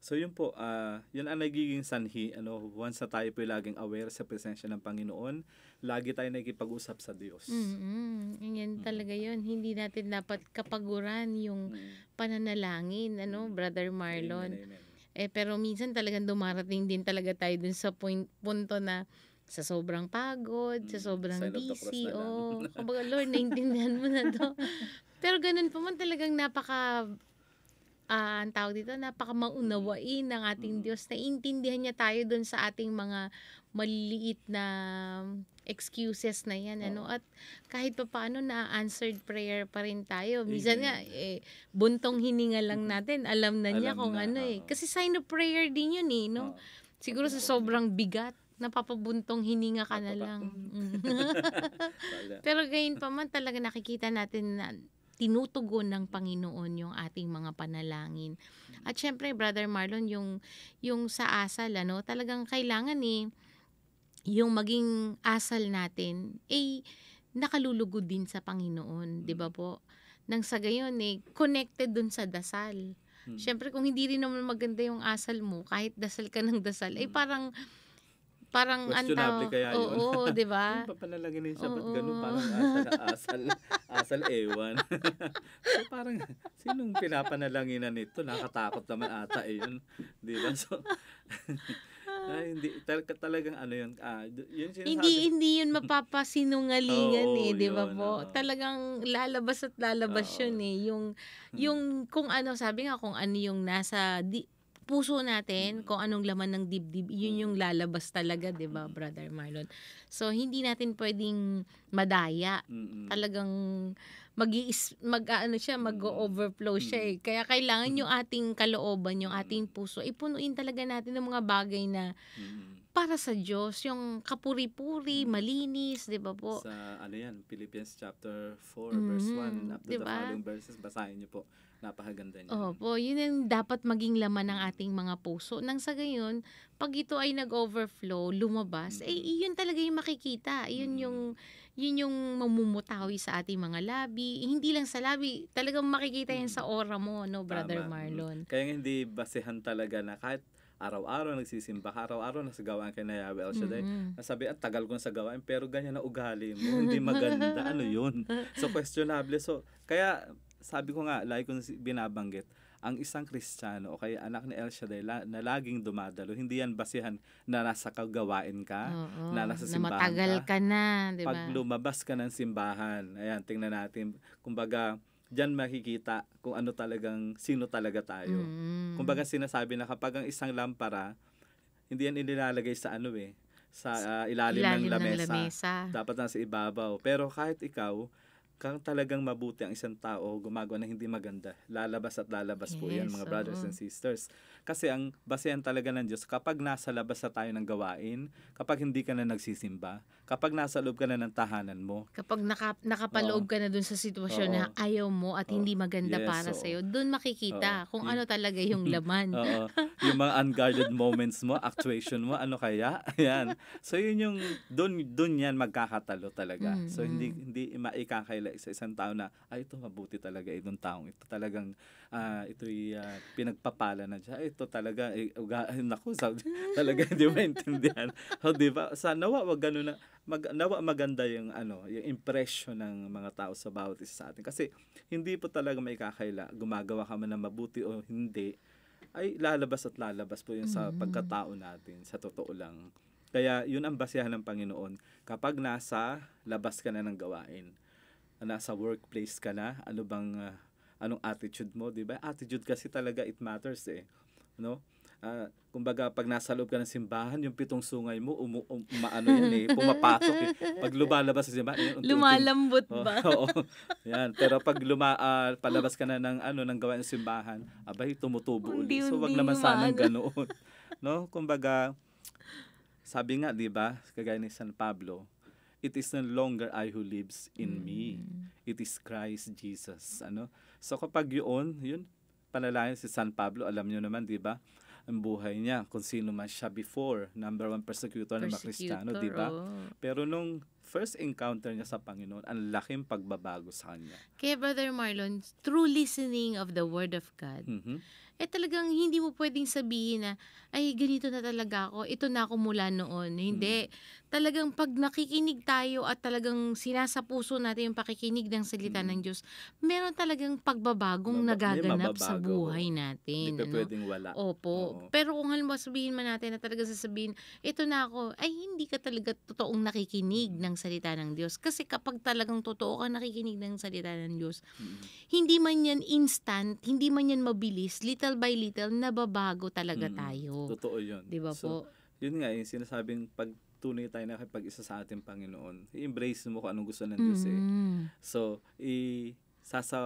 So yun po, ah, yun ang nagiging sanhi, ano, once na tayo po laging aware sa presensya ng Panginoon, lagi tayo nakikipag-usap sa Diyos. Mm-mm. Yan talaga yun. Hindi natin dapat kapaguran yung Mm. pananalangin, ano, Brother Marlon. Amen, amen. Eh, pero minsan talagang dumarating din talaga tayo dun sa point, punto na sa sobrang pagod, sa Mm, sobrang sign busy. na. Oh, kumbaga, Lord, naintindihan mo na to. pero ganun pa man talagang napaka ah, ang tawag dito, napaka maunawain ng ating Mm. Diyos. Naintindihan niya tayo dun sa ating mga maliliit na excuses na yan. Ano? Oo. At kahit pa paano na-answered prayer pa rin tayo. Minsan nga, eh, buntong hininga lang natin. Alam na niya Alam kung na, ano eh. Kasi sign of prayer din yun eh. No? Oo. Siguro sa sobrang bigat, napapabuntong hininga ka na lang. Mm. Wala. Pero gayon pa man talaga nakikita natin na tinutugon ng Panginoon yung ating mga panalangin. At syempre, Brother Marlon, yung, yung sa asal, ano, talagang kailangan eh, yung maging asal natin, eh, nakalulugod din sa Panginoon, di ba po? Nang sa gayon eh, connected dun sa dasal. Mm. Syempre, kung hindi rin naman maganda yung asal mo, kahit dasal ka ng dasal, eh Mm. Parang, antaw- kaya yun. Oo, di ba? Yung papanalangin niya siya, ba't Oo. ganun? Parang asal, asal, asal ewan. so parang, sinong pinapanalangin nito? Nakatakot naman ata eh yun. Di ba? So, ay, hindi, tal- talagang ano yun, ah, yun sinasabi. Hindi hindi yun mapapasinungalingan Oo, eh, 'di ba po? oo. Talagang lalabas at lalabas Oo. yun eh. Yung Hmm. yung kung ano sabi nga kung ano yung nasa di, puso natin, Mm. kung anong laman ng dibdib, yun yung lalabas talaga, 'di ba, Brother Marlon? So hindi natin pwedeng madaya. Talagang mag mag ano siya, mag-overflow siya eh. Kaya kailangan yung ating kalooban, yung ating puso, ipunuin talaga natin ng mga bagay na para sa Diyos, yung kapuri-puri, malinis, 'di ba po? Sa ano yan, Philippians chapter 4 verse 1 Mhm, up to the diba? following verses, basahin niyo po. Napakaganda niya. Opo, yun ang dapat maging laman ng ating mga puso. Nang sa gayon, pag ito ay nag-overflow, lumabas, Mm. eh yun talaga yung makikita. Yun Mm. yung yun yung mamumutawi sa ating mga labi. Eh, Hindi lang sa labi, talagang makikita yan sa aura mo, no, Brother Mm. Tama. Marlon. Mm. Kaya nga hindi basehan talaga na kahit araw-araw nagsisimba, ka, araw-araw nasa gawaan kay na Yahweh El Shaddai. Mm-mm. Nasabi, at tagal ko na sa gawain, pero ganyan na ugali mo. Hindi maganda. ano yun? So, questionable. So, kaya, sabi ko nga, lagi ko na si- binabanggit, ang isang Kristiyano o kaya anak ni El Shaddai la- na laging dumadalo, hindi yan basihan na nasa kagawain ka, Oo, na nasa na simbahan matagal ka. ka na, 'di pag ba? lumabas ka ng simbahan, ayan, tingnan natin, kumbaga, diyan makikita kung ano talagang, sino talaga tayo. Mm. Kumbaga sinasabi na kapag ang isang lampara, hindi yan inilalagay sa ano eh, sa ah, ilalim, Ilalim ng lamesa. lamesa. Dapat nasa ibabaw. Pero kahit ikaw, kang talagang mabuti ang isang tao, gumagawa ng hindi maganda, lalabas at lalabas po yan Yes, mga brothers oo. and sisters. Kasi ang basehan talaga ng Diyos, kapag nasa labas na tayo ng gawain, kapag hindi ka na nagsisimba, kapag nasa loob ka na ng tahanan mo, Kapag naka, nakapaloob ka na dun sa sitwasyon Oo. na ayaw mo at Oo. hindi maganda Yes, para oo. sa iyo, dun makikita Oo. kung ano talaga yung laman. Oo. yung mga unguarded moments mo, actuation mo, ano kaya? Ayan. So yun yung doon doon yan magkakatalo talaga. Mm, So hindi mm. hindi maikakaila sa isang tao na ay ito mabuti talaga itong taong ito talagang ah ito'y ah, pinagpapala na siya. Ito talaga eh, naku, sa, talaga hindi maintindihan. O di ba? Sa nawa wag ganun na mag, nawa maganda yung ano, yung impression ng mga tao sa bawat isa sa atin kasi hindi po talaga may kakaila gumagawa ka man ng mabuti o hindi ay lalabas at lalabas po yun sa Mm. pagkatao natin, sa totoo lang. Kaya yun ang basihan ng Panginoon. Kapag nasa labas ka na ng gawain, nasa workplace ka na, ano bang, ah, anong attitude mo, di ba? Attitude kasi talaga it matters eh. No? Ah, kumbaga, pag nasa loob ka ng simbahan, yung pitong sungay mo, umu, um, maano yan eh, pumapasok eh. Pag lumalabas sa simbahan, yun, unti-unti- Lumalambot Oh, ba? Oo. Yan. Pero pag luma, ah, palabas ka na ng ano ng gawain ng simbahan, abay tumutubo uli. So wag naman sanang ganoon. No? Kumbaga sabi nga, 'di ba, kagaya ni San Pablo, it is no longer I who lives in me. Mm. It is Christ Jesus, ano? So kapag yun, yun panalangin si San Pablo, alam niyo naman, 'di ba? ang buhay niya kung sino man siya before. Number one persecutor, ng mga Kristiyano, di ba? oo. Pero nung first encounter niya sa Panginoon, ang laking pagbabago sa kanya. Kaya Brother Marlon, true listening of the Word of God, Mhm. Eh talagang hindi mo pwedeng sabihin na, ay ganito na talaga ako, ito na ako mula noon. Hindi. Talagang pag nakikinig tayo at talagang sinasapuso natin yung pakikinig ng salita ng Diyos, meron talagang pagbabagong may nagaganap sa buhay Hindi natin. ka ano? pwedeng wala. Opo. Oo. Pero kung halimbawa sabihin man natin na talaga sasabihin, ito na ako, ay hindi ka talaga totoong nakikinig ng salita ng Diyos. Kasi kapag talagang totoo ka nakikinig ng salita ng Diyos, Mhm. hindi man yan instant, hindi man yan mabilis, little by little, nababago talaga Mm. tayo. Totoo yun. Di ba So, po? yun nga, yung sinasabing pag tunay tayo na pag isa sa ating Panginoon, i-embrace mo kung anong gusto ng Diyos eh. Mm. So, i sasa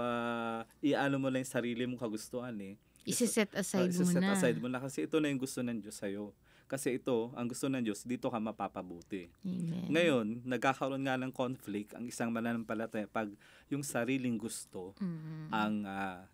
iano mo lang yung sarili mong kagustuhan eh. Isi-set aside Oh, mo na. aside mo na kasi ito na yung gusto ng Diyos sa'yo. Kasi ito, ang gusto ng Diyos, dito ka mapapabuti. Amen. Ngayon, nagkakaroon nga ng conflict ang isang mananampalataya pag yung sariling gusto Mm. ang ah,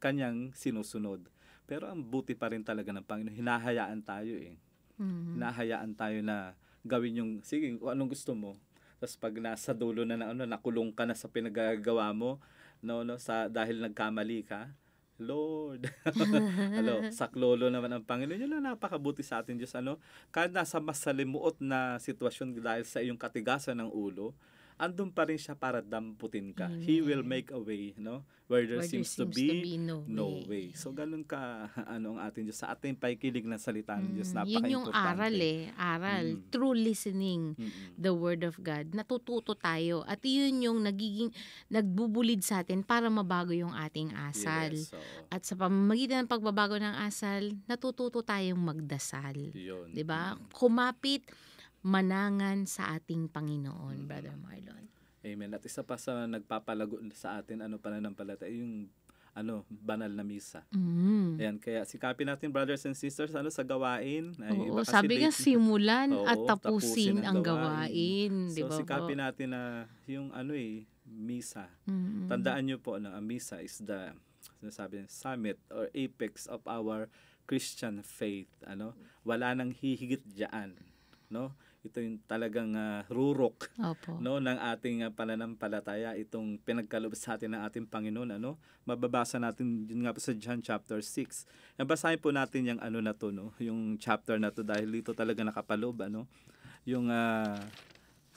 kanyang sinusunod. Pero ang buti pa rin talaga ng Panginoon, hinahayaan tayo eh. Mm. Hinahayaan tayo na gawin yung, sige, anong gusto mo. Tapos pag nasa dulo na, na ano, nakulong ka na sa pinagagawa mo, no, no, sa, dahil nagkamali ka, Lord. ano, saklolo naman ang Panginoon. Yun ang napakabuti sa atin, Diyos. Ano, kahit nasa masalimuot na sitwasyon dahil sa iyong katigasan ng ulo, andun pa rin siya para damputin ka. He will Amen. make a way, no? Where there, Where there seems, to be, no, no way. So ganun ka ano ang ating Diyos sa ating pakikinig ng salita ng Diyos. Mm, Napaka-importante. Yun yung aral eh. Aral. Mm. True listening. Mm-mm. the word of God, natututo tayo at yun yung nagiging nagbubulid sa atin para mabago yung ating asal. Yes, so, At sa pamamagitan ng pagbabago ng asal, natututo tayong magdasal. yun. 'Di ba? Mm. Kumapit manangan sa ating Panginoon, Mm. Brother Marlon. Amen. At isa pa sa nagpapalago sa atin ano pananampalataya yung ano banal na misa. Mm. Ayan, kaya sikapin natin brothers and sisters ano sa gawain. Ay, Oo, sabi nga simulan Oo, at tapusin tapusin ang gawain. gawain, 'di So ba? po? sikapin natin na yung ano eh misa. Mm. Tandaan niyo po na ang misa is the sinasabi summit or apex of our Christian faith, ano? Wala nang hihigit diyan, no? Ito yung talagang ah, rurok Opo. no ng ating ah, pananampalataya itong pinagkaloob sa atin ng ating Panginoon ano mababasa natin yun nga po sa John chapter 6 yan basahin po natin yung ano na to no yung chapter na to dahil dito talaga nakapaloob ano yung ah,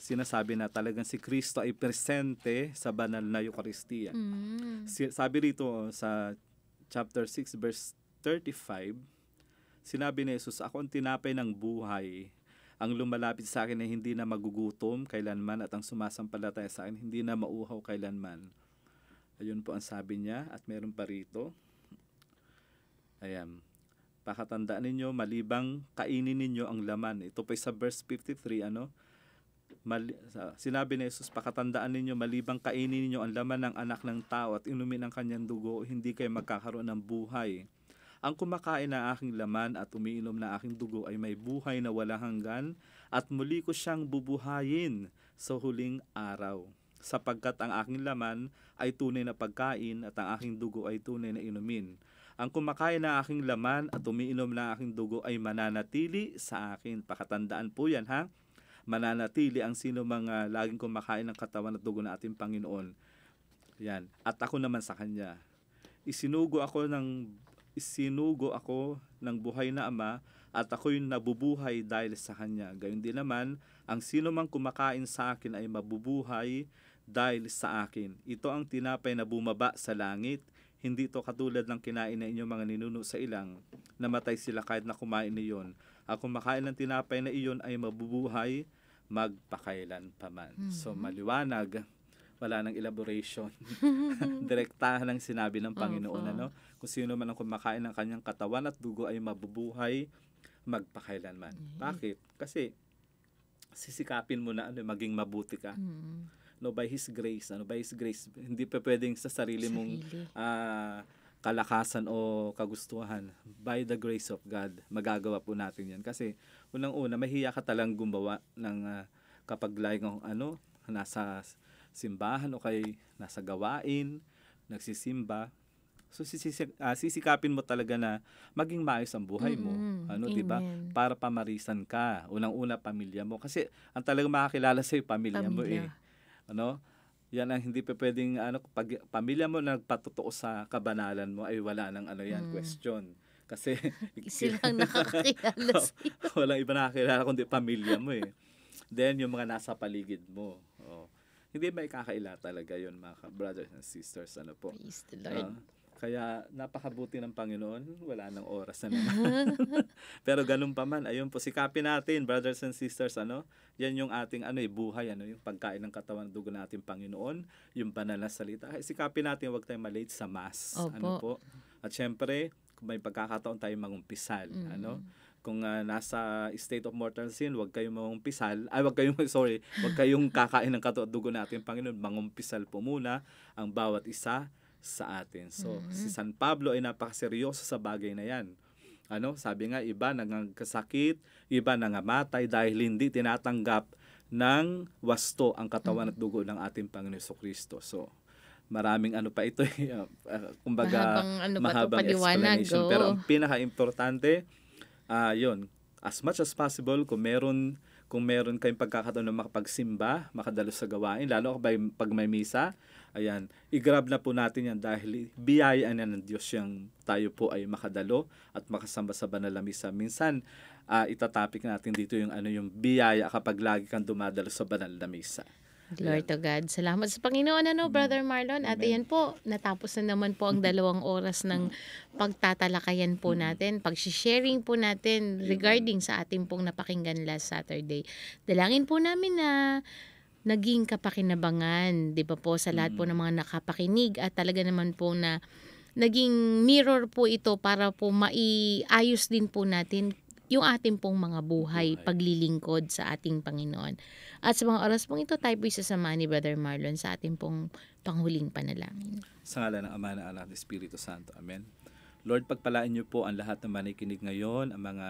sinasabi na talagang si Kristo ay presente sa banal na Eucharistia Mm. Si- sabi rito oh, sa chapter 6 verse 35 sinabi ni Jesus ako ang tinapay ng buhay ang lumalapit sa akin ay hindi na magugutom kailanman at ang sumasampalataya sa akin hindi na mauhaw kailanman. Ayun po ang sabi niya at meron pa rito. Ayan. Pakatandaan ninyo malibang kainin ninyo ang laman. Ito pa sa verse 53 ano? Mali, sinabi ni Jesus, pakatandaan ninyo, malibang kainin ninyo ang laman ng anak ng tao at inumin ang kanyang dugo, hindi kayo magkakaroon ng buhay. Ang kumakain ng aking laman at umiinom ng aking dugo ay may buhay na walang hanggan at muli ko siyang bubuhayin sa huling araw. Sapagkat ang aking laman ay tunay na pagkain at ang aking dugo ay tunay na inumin. Ang kumakain ng aking laman at umiinom ng aking dugo ay mananatili sa akin. Pakatandaan po yan ha mananatili ang sino mga laging kumakain ng katawan at dugo ng ating Panginoon. Yan. At ako naman sa kanya. Isinugo ako ng isinugo ako ng buhay na ama at ako'y nabubuhay dahil sa kanya. Gayon din naman, ang sino mang kumakain sa akin ay mabubuhay dahil sa akin. Ito ang tinapay na bumaba sa langit. Hindi ito katulad ng kinain na inyong mga ninuno sa ilang. Namatay sila kahit na kumain niyon. Ang kumakain ng tinapay na iyon ay mabubuhay magpakailan paman. So maliwanag, wala nang elaboration. Direktahan ang sinabi ng Panginoon Opo. ano, kung sino man ang kumakain ng kanyang katawan at dugo ay mabubuhay magpakailanman. Bakit? Kasi sisikapin mo na ano maging mabuti ka. Mm. No by his grace, ano by his grace, hindi pa pwedeng sa sarili mong Sarili. ah, kalakasan o kagustuhan. By the grace of God, magagawa po natin yan. Kasi unang-una, mahiya ka talang gumawa ng ah, kapag like ano, nasa simbahan o kay nasa gawain, nagsisimba. So ah, sisikapin mo talaga na maging maayos ang buhay mo. Mm-mm. Ano, 'di ba? Para pamarisan ka. Unang-una pamilya mo kasi ang talagang makakilala sa pamilya, mo eh. Pamilya. Ano? Yan ang hindi pa pwedeng ano pag pamilya mo nagpatotoo sa kabanalan mo ay wala nang ano yan Mm. question. Kasi Silang nakakakilala sa'yo. walang iba nakakilala kundi pamilya mo eh. Then yung mga nasa paligid mo. Oh. Hindi may kakaila talaga yon mga brothers and sisters. Ano po? Praise the Lord. Ah, kaya napakabuti ng Panginoon, wala nang oras na naman. Pero ganun pa man, ayun po, sikapin natin, brothers and sisters, ano? Yan yung ating ano eh, buhay, ano, yung pagkain ng katawan dugo ng ating Panginoon, yung banal na salita. Sikapin natin, huwag tayong malate sa mass. Opo. Ano po? At syempre, kung may pagkakataon tayong mangumpisal, Mm. ano? Kung ah, nasa state of mortal sin, huwag kayong mangumpisal. Ay, huwag kayong, sorry, huwag kayong kakain ng katawan at dugo ng ating Panginoon. Mangumpisal po muna ang bawat isa sa atin. So, Mhm. si San Pablo ay napakaseryoso sa bagay na yan. Ano, sabi nga, iba nangangkasakit, iba nangamatay dahil hindi tinatanggap ng wasto ang katawan at dugo ng ating Panginoon Kristo. So, maraming ano pa ito, uh, kumbaga, Mahabang ano to, mahabang explanation. Pero ang pinaka-importante, ah yun, as much as possible, kung meron kung meron kayong pagkakataon na makapagsimba, makadalo sa gawain, lalo kapag pag may misa, ayan, i-grab na po natin yan dahil biyayaan yan ng Diyos yung tayo po ay makadalo at makasamba sa banal na misa. Minsan, ah, itatapik natin dito yung ano yung biyaya kapag lagi kang dumadalo sa banal na misa. Glory to God. Salamat sa Panginoon, ano, Brother Marlon. At Amen. ayan po, natapos na naman po ang dalawang oras ng pagtatalakayan po natin, pag-sharing po natin regarding sa ating pong napakinggan last Saturday. Dalangin po namin na naging kapakinabangan, di ba po, sa lahat po ng mga nakapakinig at talaga naman po na naging mirror po ito para po maiayos din po natin yung ating pong mga Buhay. paglilingkod sa ating Panginoon. At sa mga oras pong ito, tayo po isasama ni Brother Marlon sa ating pong panghuling panalangin. Sa ngala ng Ama ng Anak at Espiritu Santo. Amen. Lord, pagpalain niyo po ang lahat ng manikinig ngayon, ang mga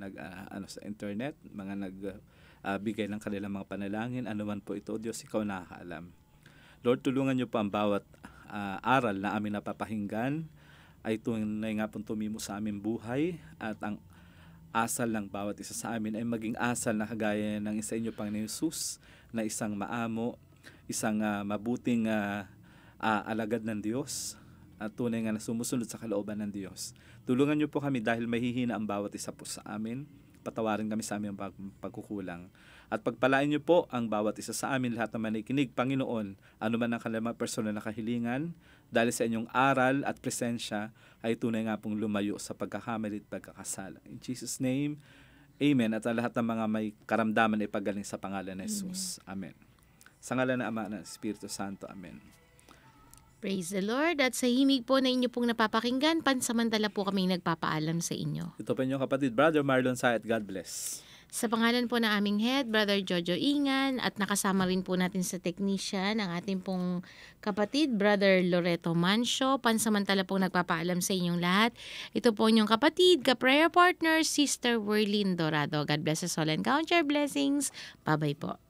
nag ah, ano sa internet, mga nag bigay ng kanilang mga panalangin, ano man po ito, Diyos, ikaw nakakaalam. Lord, tulungan niyo po ang bawat ah, aral na aming napapahinggan ay tunay nga pong tumimo sa aming buhay at ang asal ng bawat isa sa amin ay maging asal na kagaya ng isa inyo Panginoon Jesus na isang maamo, isang ah, mabuting ah, ah, alagad ng Diyos at tunay nga na sumusunod sa kalooban ng Diyos. Tulungan niyo po kami dahil mahihina ang bawat isa po sa amin. Patawarin kami sa aming pag- pagkukulang. At pagpalain niyo po ang bawat isa sa amin, lahat ng manikinig, Panginoon, ano man ang kanilang personal na kahilingan, dahil sa inyong aral at presensya, ay tunay nga pong lumayo sa pagkakamali at pagkakasala. In Jesus' name, Amen. At ang lahat ng mga may karamdaman ay pagaling sa pangalan ng Jesus. Amen. Sa ngalan ng Ama ng Espiritu Santo. Amen. Praise the Lord. At sa himig po na inyo pong napapakinggan, pansamantala po kami nagpapaalam sa inyo. Ito pa inyong kapatid, Brother Marlon Sayat. God bless. Sa pangalan po ng aming head, Brother Jojo Ingan, at nakasama rin po natin sa technician ang ating pong kapatid, Brother Loreto Mancho. Pansamantala po nagpapaalam sa inyong lahat. Ito po inyong kapatid, ka-prayer partner, Sister Werlin Dorado. God bless us all and count your blessings. Bye-bye po.